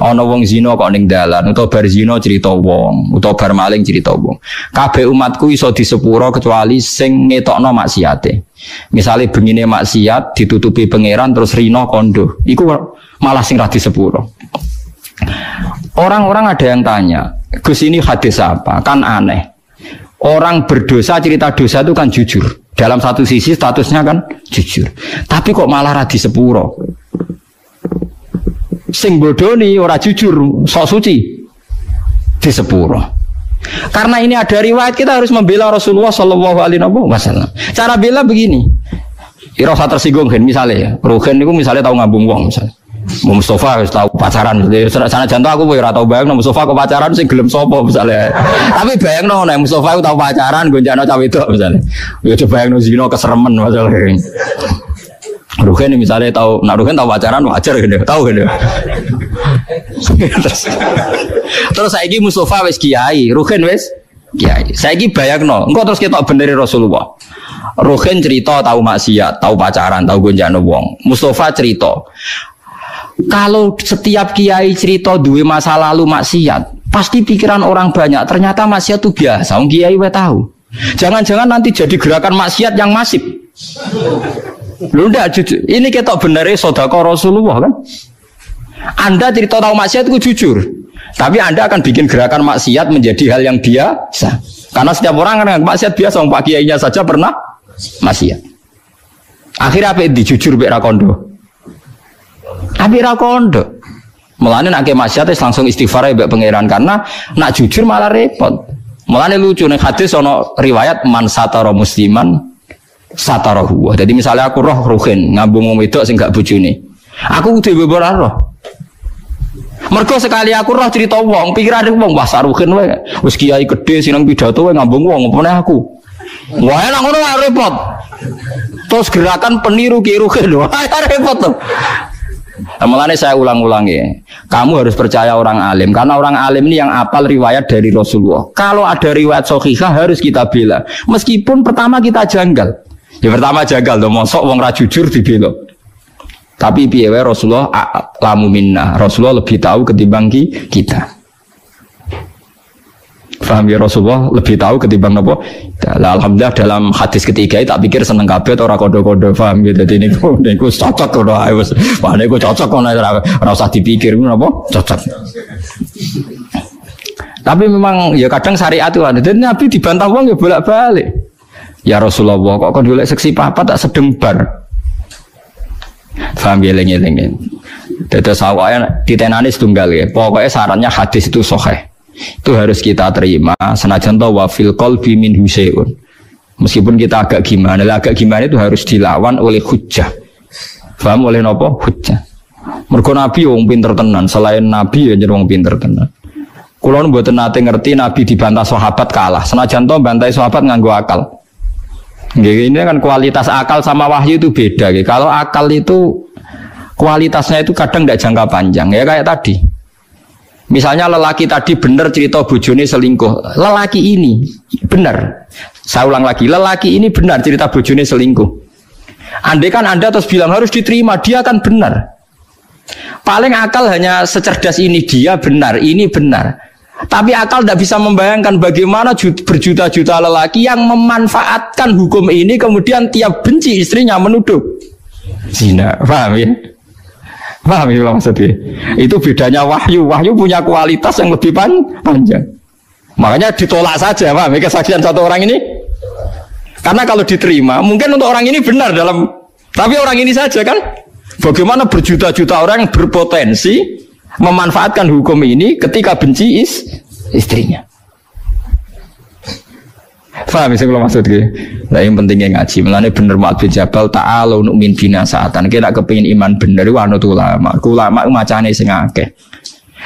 Ana wong zina kok ning dalan utawa bar zina cerita wong, utawa bar maling cerita wong. Kabeh umatku iso di sepuro kecuali sing ngetokno maksiate. Misalnya begini maksiat ditutupi pangeran terus rino kondo. Iku malah sing ra di sepuro. Orang-orang ada yang tanya, Gus ini hadis apa? Kan aneh. Orang berdosa cerita dosa itu kan jujur. Dalam satu sisi statusnya kan jujur. Tapi kok malah radi sepuro. Sing bodoni ora jujur, sok suci di sepuro. Karena ini ada riwayat kita harus membela Rasulullah Shallallahu Alaihi Wasallam. Cara bela begini, Irasa tersinggung kan misalnya ya, Rugen itu misalnya tahu ngabung uang misalnya. Mau Mustafa harus tahu pacaran. Sana jantung aku ora tahu bayang Mustafa ke pacaran sih gelem sopo misalnya. Tapi bayang no, nek Mustafa tahu pacaran gonjano cawe itu misalnya. Ya coba bayang no zino keseremen masalah. Ruhen misalnya tahu, nah Ruhen tahu pacaran wajar gitu, tahu gitu. terus, terus saya Mustafa wes kiai, Ruhen wes kiai. Saya bayang no, engkau terus kita benerin Rasulullah. Ruhen cerita tahu maksiat, tahu pacaran, tahu gonjano wong. Mustafa cerita, kalau setiap kiai cerita dua masa lalu maksiat, pasti pikiran orang banyak. Ternyata maksiat itu biasa. Om kiai we tahu. Jangan-jangan nanti jadi gerakan maksiat yang masif. Lu ndak jujur. Ini kita benerin sodako Rasulullah kan? Anda cerita tahu maksiat itu jujur. Tapi Anda akan bikin gerakan maksiat menjadi hal yang biasa. Karena setiap orang kan maksiat biasa, Pak Kiainya saja pernah maksiat. Akhirnya apa itu jujur Bek Rakondo? Tapi ra kondo. Mulane nak ke maksiat langsung istighfar ya pangeran karena nak jujur malah repot. Mulane lucu nih hadis ono riwayat man satara musliman satara huwa. Jadi misalnya aku roh ruhin ngambung wong wedok sing gak bojone. Aku kudu beber roh. Mergo sekali aku roh cerita wong, pikiran wong wah saruhin wae. Wis kiai gede sinang pidato wae ngambung wong opone aku. Wah enak ngono repot. Terus gerakan peniru kiruhin lho. repot tuh. Mulanya saya ulang-ulangi, kamu harus percaya orang alim karena orang alim ini yang apal riwayat dari Rasulullah. Kalau ada riwayat sohihah harus kita bela, meskipun pertama kita janggal. Ya pertama janggal, dong, mosok wong rajujur dibela. Tapi piye Rasulullah lamu minna. Rasulullah lebih tahu ketimbang kita. Paham ya Rasulullah lebih tahu ketimbang apa? Alhamdulillah dalam hadis ketiga tak pikir seneng kabeh orang kodo-kodo paham. Jadi ini niku cocok kono ae wis. Wah niku cocok kono ora usah dipikir apa? Cocok. Tapi memang ya kadang syariat itu ada. Nabi dibantah wong ya bolak-balik. Ya Rasulullah kok kon golek seksi papa tak sedembar. Paham ya lengi-lengi. Dados awake ditenani setunggal ya. Pokoknya sarannya hadis itu sahih itu harus kita terima. Senajan tahu wafil qalbi min huseun meskipun kita agak gimana agak gimana itu harus dilawan oleh hujah paham oleh nopo? Hujah mergo nabi wong pinter tenan. Selain nabi ya wong pinter tenan. Kulon buat nate ngerti nabi dibantah sahabat kalah. Senajan tahu bantai sahabat nganggo akal. Ini kan kualitas akal sama wahyu itu beda kalau akal itu kualitasnya itu kadang tidak jangka panjang ya kayak tadi Misalnya lelaki tadi benar cerita bojone selingkuh. Lelaki ini benar. Saya ulang lagi, lelaki ini benar cerita bojone selingkuh. Andai kan Anda terus bilang harus diterima, dia akan benar. Paling akal hanya secerdas ini dia benar, ini benar. Tapi akal tidak bisa membayangkan bagaimana berjuta-juta lelaki yang memanfaatkan hukum ini kemudian tiap benci istrinya menuduh zina. Paham ya? Paham ya maksudnya? Itu bedanya wahyu. Wahyu punya kualitas yang lebih pan panjang. Makanya ditolak saja, paham ya? Kesaksian satu orang ini. Karena kalau diterima, mungkin untuk orang ini benar dalam, tapi orang ini saja kan. Bagaimana berjuta-juta orang berpotensi memanfaatkan hukum ini ketika benci is istrinya. Faham sih kalau maksud gue? Nah yang pentingnya ngaji. Melane bener mak bin Jabal ta'ala untuk min bina saatan. Kita kepingin iman bener itu anut ulama. Ulama macane sing akeh.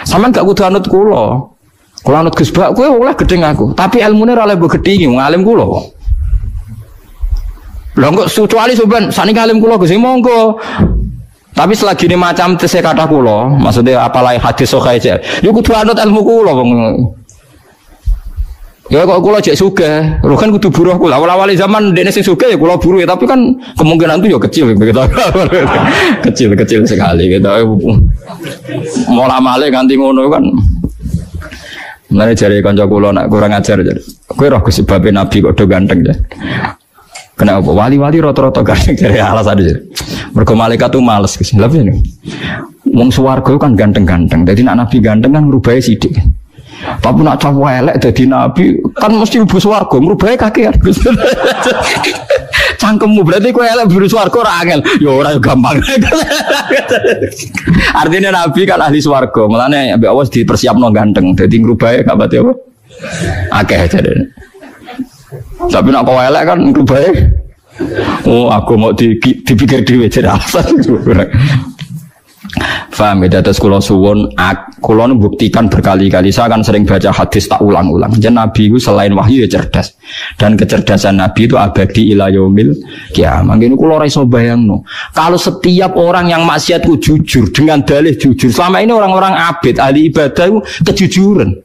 Sama gak kudu anut kulo. Kulo anut Gus Bak oleh gedeng aku. Tapi ilmune ora oleh mbok gedhingi ngalim kulo. Lah kok kecuali soban saniki alim kulo Gus monggo. Tapi selagi ini macam tesih kata kulo, maksudnya apalagi hadis sokai aja. Yuk kudu anut ilmu kulo Ya kok kula cek suka, lu kan kudu buruh kula. Awal-awal zaman dene sing suka ya kula buruh ya, tapi kan kemungkinan itu ya kecil begitu. kecil kecil sekali gitu. Mola male ganti ngono kan. Mulane jare kanca kula nak kurang ajar jadi. Kowe roh sebabe nabi kok do ganteng ya. Kenapa? Wali-wali rata-rata ganteng jare alasan aja. Mergo malaikat tuh males Gus. Lha ini. Wong swarga kan ganteng-ganteng. Jadi nak nabi ganteng kan ngrubah sithik. Tapi nak cawe elek jadi nabi kan mesti ibu merubah kaki harus. Cangkemmu berarti kue elek biru swargo ora angel. Ya gampang. Artinya nabi kan ahli swargo. Mulane awas dipersiapno ganteng. Dadi ngrubahe gak pati apa? Akeh jadi. Tapi nak kau elek kan ngrubahe Oh, aku mau dipikir dhewe jadi alasan. Faham ya, terus kulo suwon, kulo buktikan berkali-kali. Saya akan sering baca hadis tak ulang-ulang. Jadi Nabi itu selain wahyu ya cerdas, dan kecerdasan Nabi itu abadi ilayomil kiamat. Ini kulo raiso bayang no. Kalau setiap orang yang maksiat itu jujur dengan dalih jujur, selama ini orang-orang abid ahli ibadah itu kejujuran.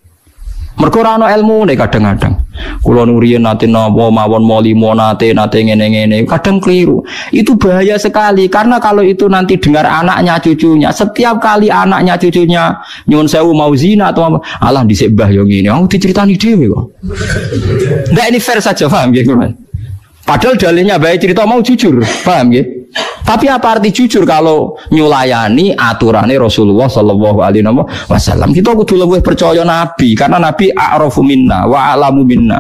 Mereka ora ilmu nih kadang-kadang. Kulo nurian nate nopo mawon molimo nate nate ngene-ngene kadang keliru. Itu bahaya sekali karena kalau itu nanti dengar anaknya cucunya, setiap kali anaknya cucunya nyuwun sewu mau zina atau apa, alah dhisik mbah yo ngene. Aku diceritani dhewe kok. Ndak ini fair saja paham ya, Padahal dalilnya baik cerita mau jujur, paham ya? Tapi apa arti jujur kalau nyulayani aturannya Rasulullah Shallallahu Alaihi Wasallam? Kita kudu lebih percaya Nabi karena Nabi a'rafu minna wa alamu minna.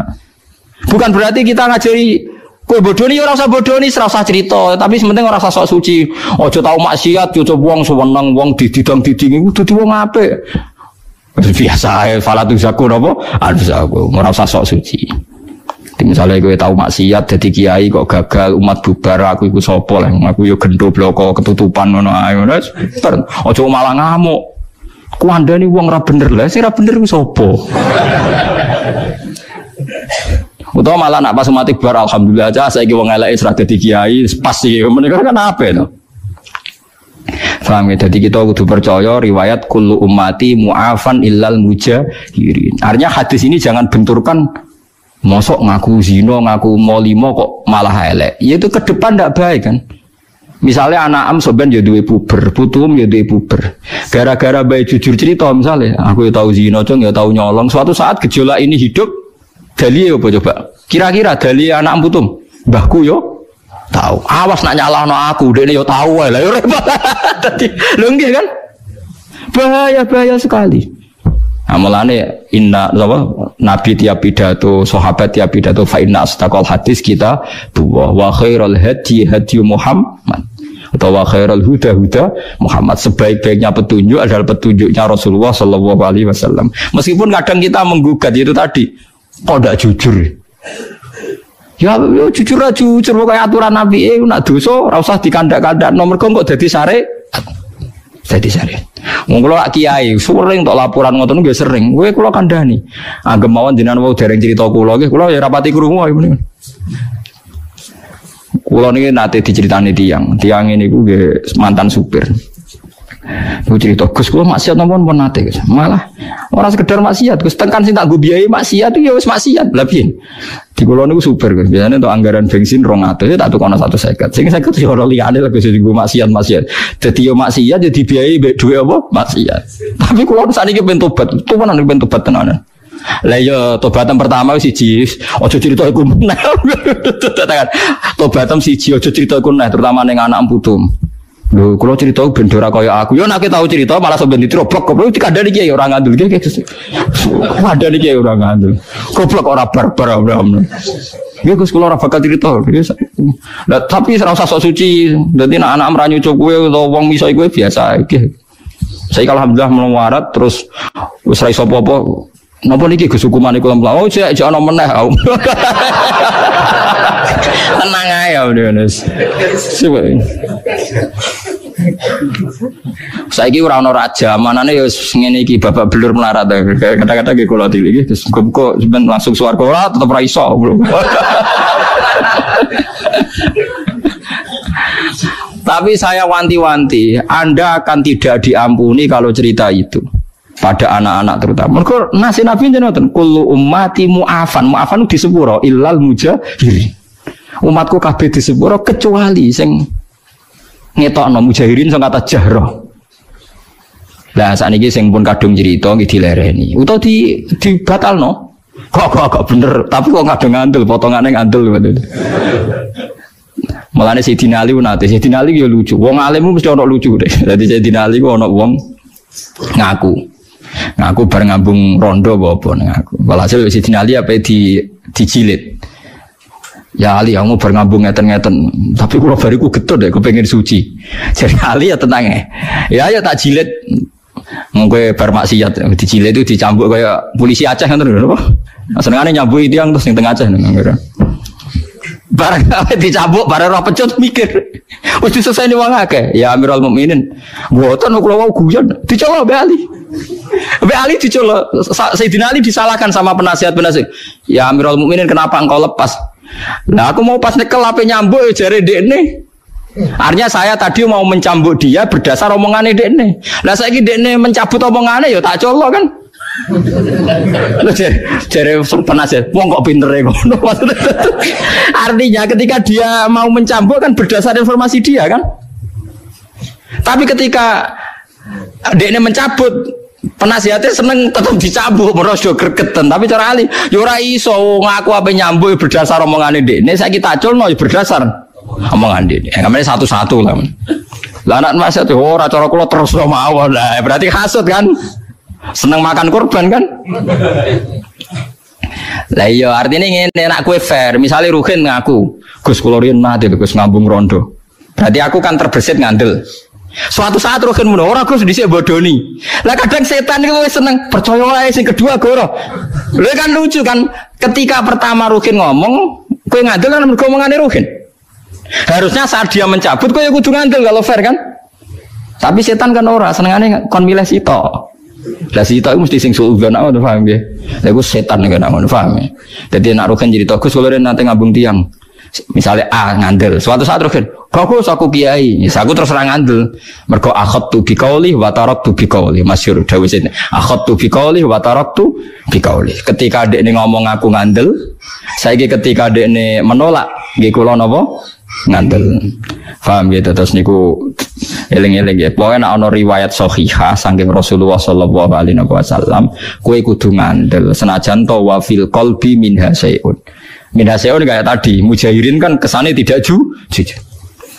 Bukan berarti kita ngajari Kue bodoni orang usah bodoni, serasa cerita. Tapi sementing orang usah sok suci. Ojo tahu maksiat, ojo buang sewenang, buang dididang diding. Itu tuh buang apa? Biasa ya, falatu zaku nopo. Aduh aku, orang usah sok suci. Jadi misalnya gue tahu maksiat jadi kiai kok gagal umat bubar aku ikut sopo lah aku yo gendo bloko ketutupan ngono ayo wis ojo malah ngamuk. Ku anda nih uang rap bener. Lah sih rap bener gue sopo Utama malah nak pas umat bubar alhamdulillah aja saya wong elek serah jadi kiai pas sih mereka kan apa itu Faham ya? Jadi kita kudu percaya riwayat kullu ummati mu'afan illal mujahirin. Artinya hadis ini jangan benturkan Mosok ngaku zino, ngaku molimo kok malah elek. Ya itu ke depan tidak baik kan. Misalnya anak am soben ya puber, putum ya puber. Gara-gara baik jujur cerita misalnya, aku ya tahu zino, cong ya tahu nyolong. Suatu saat gejolak ini hidup, dali apa coba? Kira-kira dali anak putum, bahku yo tahu. Awas nak nyalah no aku, dia yo tahu lah. Yo repot. Tadi, kan? Bahaya bahaya sekali. Amalane inna apa nabi tiap pidato sahabat tiap pidato fa inna astaqal hadis kita dua wa khairul hadi hadi Muhammad. Atau wa khairul huda huda Muhammad. Sebaik-baiknya petunjuk adalah petunjuknya Rasulullah Shallallahu Alaihi Wasallam. Meskipun kadang kita menggugat itu tadi kok tidak jujur? Ya, ya jujur aja jujur. Pokoknya aturan Nabi eh nak dosa ora usah dikandak-kandak nomor kok jadi sare jadi syariat. Wong kula kiai sering untuk laporan ngoten nggih sering. Kowe kula kandhani. Anggem mawon jenengan wau dereng cerita kula nggih kula ya rapati krungu ae mending. Kula niki nate diceritani tiang. Tiang ini nggih mantan supir. Gue cerita, Gus kalau maksiat nopo pun nate Gus. Malah orang sekedar maksiat, Gus tekan sih tak gue biayai maksiat itu ya wis maksiat. Lebih di kulo niku super Gus. Biasanya untuk anggaran bensin rong atau ya tak tukar satu sekat. Sehingga saya ketemu orang liane lah Gus gue maksiat maksiat. Jadi yo maksiat jadi biayai dua apa maksiat. Tapi ini bentobat, tuh mana nih bentobat tenanan. Lah ya tobatan pertama siji ojo cerita iku meneh. Tobatan siji ojo cerita iku meneh terutama ning anak putum. Lho, kalau cerita bendera kaya aku, ya nak tahu cerita malah sampeyan diteroblok goblok dikandani kiai ora ngandel kiai. Ada nih kiai ora ngandel. Goblok ora barbar ora. Ya Gus kula ora bakal cerita. Lah tapi ora usah sok suci. Dadi nek anak mranyu cuk kowe utawa wong miso kowe biasa iki. Saya alhamdulillah melawarat terus wis ra iso apa-apa Napa niki Gus mlaku? Oh, cek jek ana meneh. Tenang ae ya Denis. Saiki ora ana raja, manane ya ngene iki babak belur melarat. Kata-kata nggih kula iki terus kok langsung swarga ora tetep ra iso. Tapi saya wanti-wanti, Anda akan tidak diampuni kalau cerita itu pada anak-anak terutama. Mereka nasi nabi jenengan kullu ummati mu'afan. Mu'afan di sepuro illal mujahirin. Umatku kabeh di sepuro kecuali sing ngetokno mujahirin sing kata jahroh. Lah saat ini sing pun kadung cerita nggih dilereni. Utawa di dibatalno. Kok kok kok bener, tapi kok kadung ngandel potongane ngandel Mulane Sayyidina Ali nate, Sayyidina Ali yo lucu. Wong alim mesti ono lucu deh. Dadi Sayyidina Ali ono wong ngaku. Ngaku bareng ngambung rondo apa ngaku. Walhasil wis dinali apa di dijilid. Ya Ali, kamu bareng ngambung ngeten-ngeten. Tapi kalau bariku getut deh, pengen suci. Jadi Ali ya tenang ya. Ya ya tak jilid. Mungkin bar maksiat dijilid itu dicambuk kayak polisi Aceh kan terus? Senengane nyambuk itu yang terus yang tengah Aceh Barang dicambuk, barang roh pecut mikir. Wis diselesai nih wong akeh. Ya Amirul Mukminin. Mboten kula wau guyon. Dicolok be Ali. Be Ali dicolok. Sayyidina Ali disalahkan sama penasihat-penasihat. Ya Amirul Mukminin kenapa engkau lepas? Nah aku mau pas nyekel apa nyambuk ya jare dekne. Artinya saya tadi mau mencambuk dia berdasar omongannya dekne. Lah saya dekne mencabut omongannya ya tak colok kan. Lho jare penasihat, wong kok pinter ngono. Artinya ketika dia mau mencambuk kan berdasar informasi dia kan. Tapi ketika dia mencabut penasihatnya seneng tetap dicabut meros do gregetan tapi cara ali yo ora iso ngaku apa nyambut berdasar omongan ini ini saya kita culno berdasar omongan ini yang namanya satu-satu lah lah anak nasihat oh ora cara kula terus mau lah berarti hasut kan Seneng makan korban kan? Lah iya artinya ngene nak kue fair. Misalnya Ruhin ngaku, Gus kula riyen mati Gus ngambung rondo. Berarti aku kan terbesit ngandel. Suatu saat Ruhin ngono, ora Gus dhisik bodoni. Lah kadang setan itu seneng percaya wae sing kedua goro. Lha kan lucu kan ketika pertama Ruhin ngomong, kue ngandel kan mergo omongane Ruhin. Harusnya saat dia mencabut kue kudu ngandel kalau fair kan? Tapi setan kan ora senengane kon milih sitok. Lah si itu mesti sing suudzon apa tuh paham ya? Lah gue setan kan ngono paham ya. Jadi nak rokan jadi tokus kalau nanti ngabung tiang. Misalnya A ngandel, suatu saat rokan, kau aku kiai, aku terus terang ngandel. Mergo akhot tu bikauli, watarok tu bikauli, masyur dawu sini. Akhot tu bikauli, watarok tu bikauli. Ketika dek ini ngomong aku ngandel, saya ketika dek ini menolak, gak kulon apa? Ngandel. Paham gitu terus niku eling-eling ya. Pokoknya nak ono riwayat sahihah saking Rasulullah sallallahu alaihi wasallam, kowe kudu ngandel senajan to wa fil qalbi min hasyun. Min hasyun kayak tadi, mujahirin kan kesane tidak ju jujur.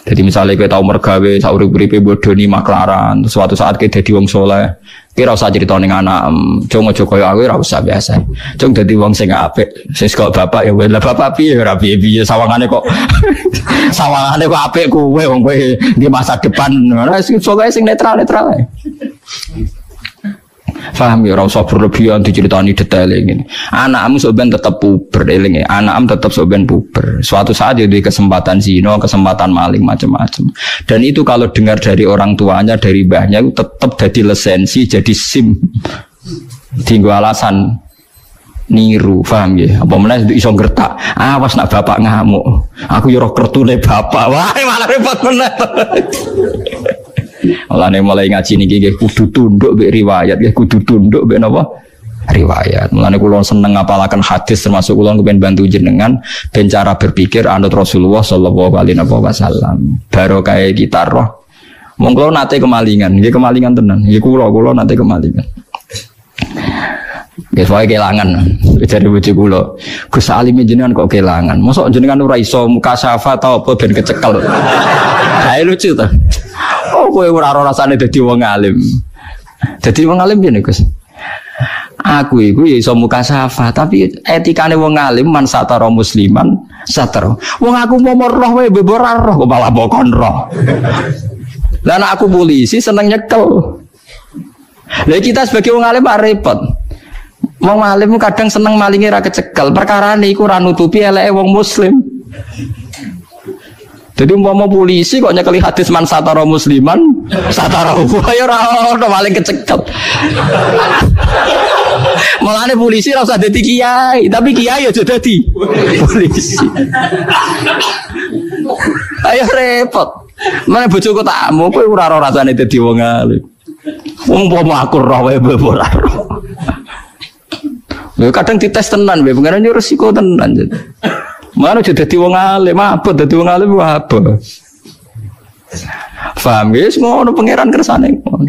Jadi misalnya kita tahu mergawe, sauri beripe bodoni maklaran, suatu saat kita jadi wong soleh, Kira usah cerita ning anak, cung aja koyo aku ora usah biasa. Cung dadi wong sing apik. Sing kok bapak ya lah bapak piye ora piye-piye sawangane kok. sawangane kok apik kowe wong kowe di masa depan. Ora sing sing netral-netral ae. Faham ya, rasa berlebihan diceritani detail ini. Anakmu sebenarnya tetap puber, eling ya. Anakmu tetap sebenarnya puber. Suatu saat jadi kesempatan zino, kesempatan maling macam-macam. Dan itu kalau dengar dari orang tuanya, dari mbahnya, itu tetap jadi lisensi, jadi sim. Tinggal alasan niru, paham ya? Apa mana itu iso gertak? Awas nak bapak ngamuk. Aku yo roh kertune bapak. Wah, malah repot bener. Mulane mulai ngaji niki nggih kudu tunduk mbek riwayat, nggih kudu tunduk mbek napa? riwayat. Mulane kula seneng ngapalaken hadis termasuk kula kepen bantu jenengan ben cara berpikir anut Rasulullah sallallahu alaihi wasallam. Barokah kita roh. Mong kula nate kemalingan, nggih kemalingan tenan. Nggih kula kula nate kemalingan. Nggih wae kelangan. Dari bojo kula. Gus Alim jenengan kok kelangan. Mosok jenengan ora iso mukasafa ta apa ben kecekel. Kae lucu ta. Kowe ora ora rasane dadi wong alim. Dadi wong alim piye Gus? Aku itu ya iso muka safa, tapi etikane wong alim man satara musliman satara. Wong aku mau roh wae bebor roh kok malah bokon roh. Lah aku polisi seneng nyekel. Lah kita sebagai wong alim repot. Wong alim kadang seneng malingi ra kecekel. Perkara niku ora nutupi eleke wong muslim. Jadi mau polisi kok nyekeli hadis man satara musliman, satara ya ora ono maling kecekel. Mulane polisi ora usah dadi kiai, tapi kiai aja dadi polisi. Ayo repot. Mana bojoku takmu kowe ora ora rasane dadi wong alim. Pomo aku roh wae ora kadang dites tenan, pengen resiko tenan. Mana jadi dadi wong alim, apa dadi wong alim apa? Faham ya? Ngono pangeran kersane ngono.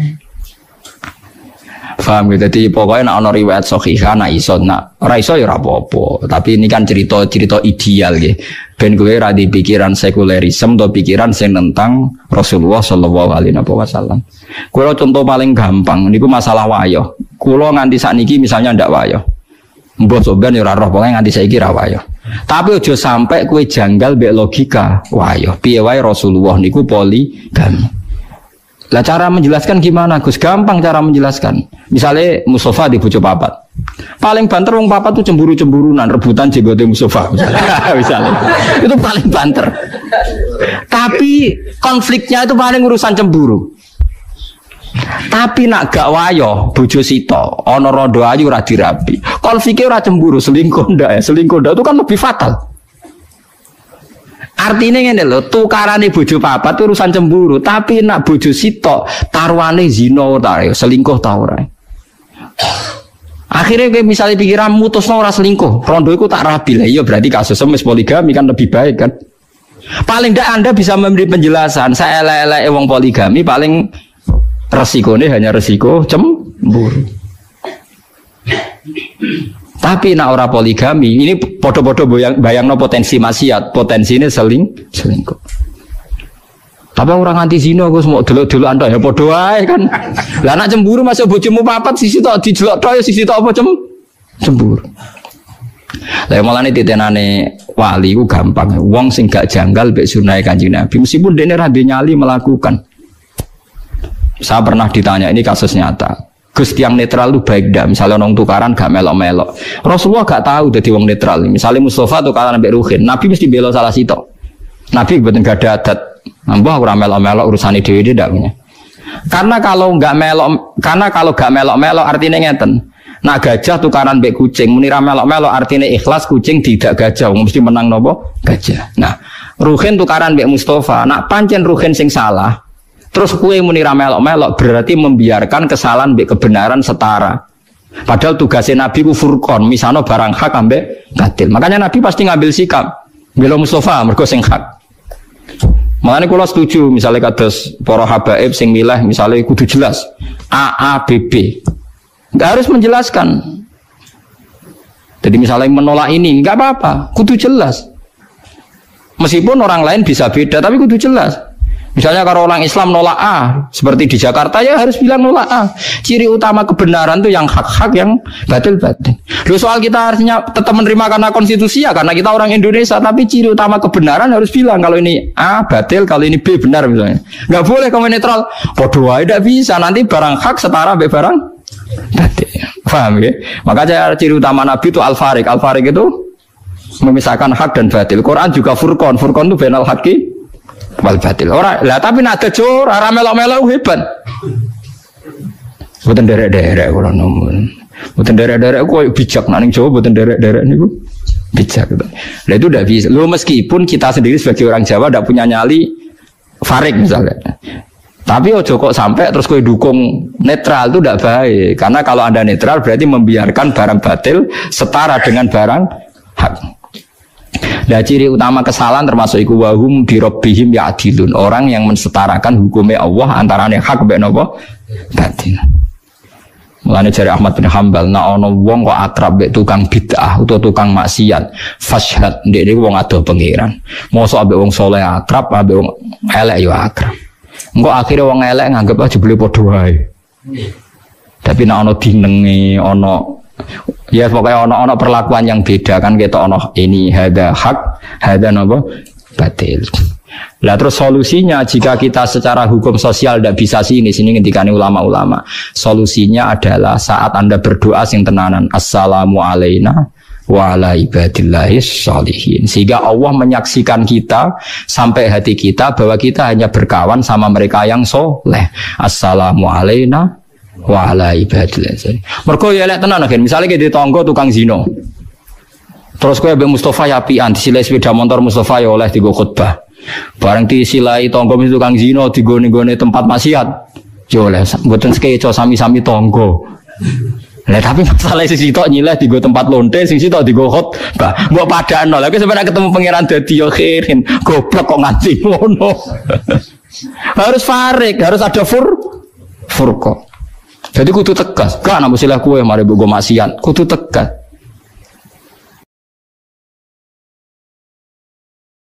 Faham ya? Jadi pokoknya nak ono riwayat sahihah nak iso nak ora iso ya apa-apa. Tapi ini kan cerita-cerita ideal ya. Ben gue ra di pikiran sekulerisme atau pikiran sing tentang Rasulullah sallallahu alaihi wasallam. Kulo contoh paling gampang niku masalah wayo. Kulo nganti sakniki misalnya ndak wayo. Mbok soban ya roh pokoke nganti saiki ra wayo. Tapi ojo sampai kue janggal be logika. Wah yo piye wae Rasulullah niku poligami. Lah cara menjelaskan gimana Gus? Gampang cara menjelaskan. Misalnya Mustafa di bojo papat. Paling banter wong papat tuh cemburu-cemburunan, rebutan jenggote Mustafa misalnya. misalnya. Itu paling banter. Tapi konfliknya itu paling urusan cemburu. Tapi nak gak wayo bojo sito ana rondo ayu ora dirapi. Konfliknya ora cemburu, selingkuh ndak ya. Selingkuh ndak itu kan lebih fatal. Artinya ngene lho, tukarane bojo papat urusan cemburu, tapi nak bojo sito taruhane zina ya, selingkuh ta ora. Akhirnya kayak misalnya pikiran mutus ora selingkuh, rondo itu tak rapi lah. Iya berarti kasus semis poligami kan lebih baik kan. Paling tidak Anda bisa memberi penjelasan. Saya elek-elek wong poligami paling resikonya hanya resiko cemburu. Tapi nak ora poligami, ini podo-podo bayang, bayang no potensi maksiat, potensi ini seling selingkuh. Tapi orang anti zina gue semua dulu dulu anda ya podo aja kan. Lah nak cemburu masuk bojomu papat sisi tok dijelok tok ya sisi tok apa cem cemburu. Lah malah nih titenane wali gue gampang. Wong sing gak janggal be sunai kanjeng Nabi meskipun dene ra nyali melakukan. Saya pernah ditanya ini kasus nyata. Gus yang netral lu baik dah. Misalnya orang tukaran gak melok-melok. Rasulullah gak tahu jadi wong netral. Misalnya Mustafa tukaran sampai Ruhin. Nabi mesti bela salah situ. Nabi betul gak ada adat. Nambah orang melok-melok urusan ide ide punya. Karena kalau nggak melok, karena kalau gak melok-melok artinya ngeten. Nah gajah tukaran bek kucing, munira melok-melok artinya ikhlas kucing tidak gajah, mesti menang nopo gajah. Nah Ruhin tukaran bek Mustafa, nak pancen Ruhin sing salah, Terus kue muni melok-melok berarti membiarkan kesalahan be kebenaran setara. Padahal tugasnya Nabi ku furqon, misalnya barang hak ambek batil. Makanya Nabi pasti ngambil sikap. Bela Mustafa mergo sing hak. Makanya kalau setuju misalnya kados para habaib sing milah misalnya kudu jelas A A B B. Enggak harus menjelaskan. Jadi misalnya menolak ini enggak apa-apa, kudu jelas. Meskipun orang lain bisa beda tapi kudu jelas. Misalnya kalau orang Islam nolak A, seperti di Jakarta ya harus bilang nolak A. Ciri utama kebenaran itu yang hak-hak, yang batil-batil. Lalu soal kita harusnya tetap menerima karena konstitusi ya, karena kita orang Indonesia. Tapi ciri utama kebenaran harus bilang kalau ini A batil, kalau ini B benar misalnya. Nggak boleh kamu netral. Bodoh tidak bisa. Nanti barang hak setara B barang batil. Paham ya? Makanya ciri utama Nabi itu al-farik. Al-farik itu memisahkan hak dan batil. Quran juga furqan. Furqan itu benal haki wal batil. Ora, lah tapi nak dejur ora melok-melok hebat. Mboten derek-derek kula nuwun. Mboten derek-derek kok bijak nak ning Jawa mboten derek-derek niku bijak. Lah itu udah bisa. Lu meskipun kita sendiri sebagai orang Jawa tidak punya nyali farik misalnya. Tapi ojo kok sampai terus kue dukung netral itu tidak baik. Karena kalau anda netral berarti membiarkan barang batil setara dengan barang hak. Nah ciri utama kesalahan termasuk iku wahum birobihim ya adilun orang yang mensetarakan hukumnya Allah antara hak ben apa batil. Mulane jari Ahmad bin Hambal, nak ono wong kok akrab mek tukang bid'ah utawa tukang maksiat, fashhad ndek niku wong ado pangeran. Mosok ambek wong soleh akrab, ambek wong elek yo akrab. Engko akhirnya wong elek nganggep aja beli padha wae. Tapi nak ono dinenge, ono ya pokoknya ono ono perlakuan yang beda kan kita ono ini ada hak, ada nopo batil. Lah terus solusinya jika kita secara hukum sosial tidak bisa sini sini ketika ulama-ulama. Solusinya adalah saat Anda berdoa sing tenanan assalamu alaina wa sholihin. Sehingga Allah menyaksikan kita sampai hati kita bahwa kita hanya berkawan sama mereka yang soleh. Assalamu alaina wa ala ibadillahi. Mergo ya lek tenan akhir. Misalnya kita tonggo tukang zino. Terus kowe Mbak Mustafa ya apian disilai sepeda motor Mustafa ya oleh tiga khutbah. Barang disilai tonggo itu tukang zino digone-gone tempat maksiat. Yo oleh mboten sekeco sami-sami tonggo. Lah tapi masalah sing sitok nyileh digo tempat lonte, sing sitok digo hot. Bah, mbok padano. Lah sebenarnya ketemu pangeran dadi yo khirin. Goblok kok nganti ngono. harus farik, harus ada fur furko. Jadi kudu tegas. Gak nama silah kue mari bogo maksiat. Kudu tegas.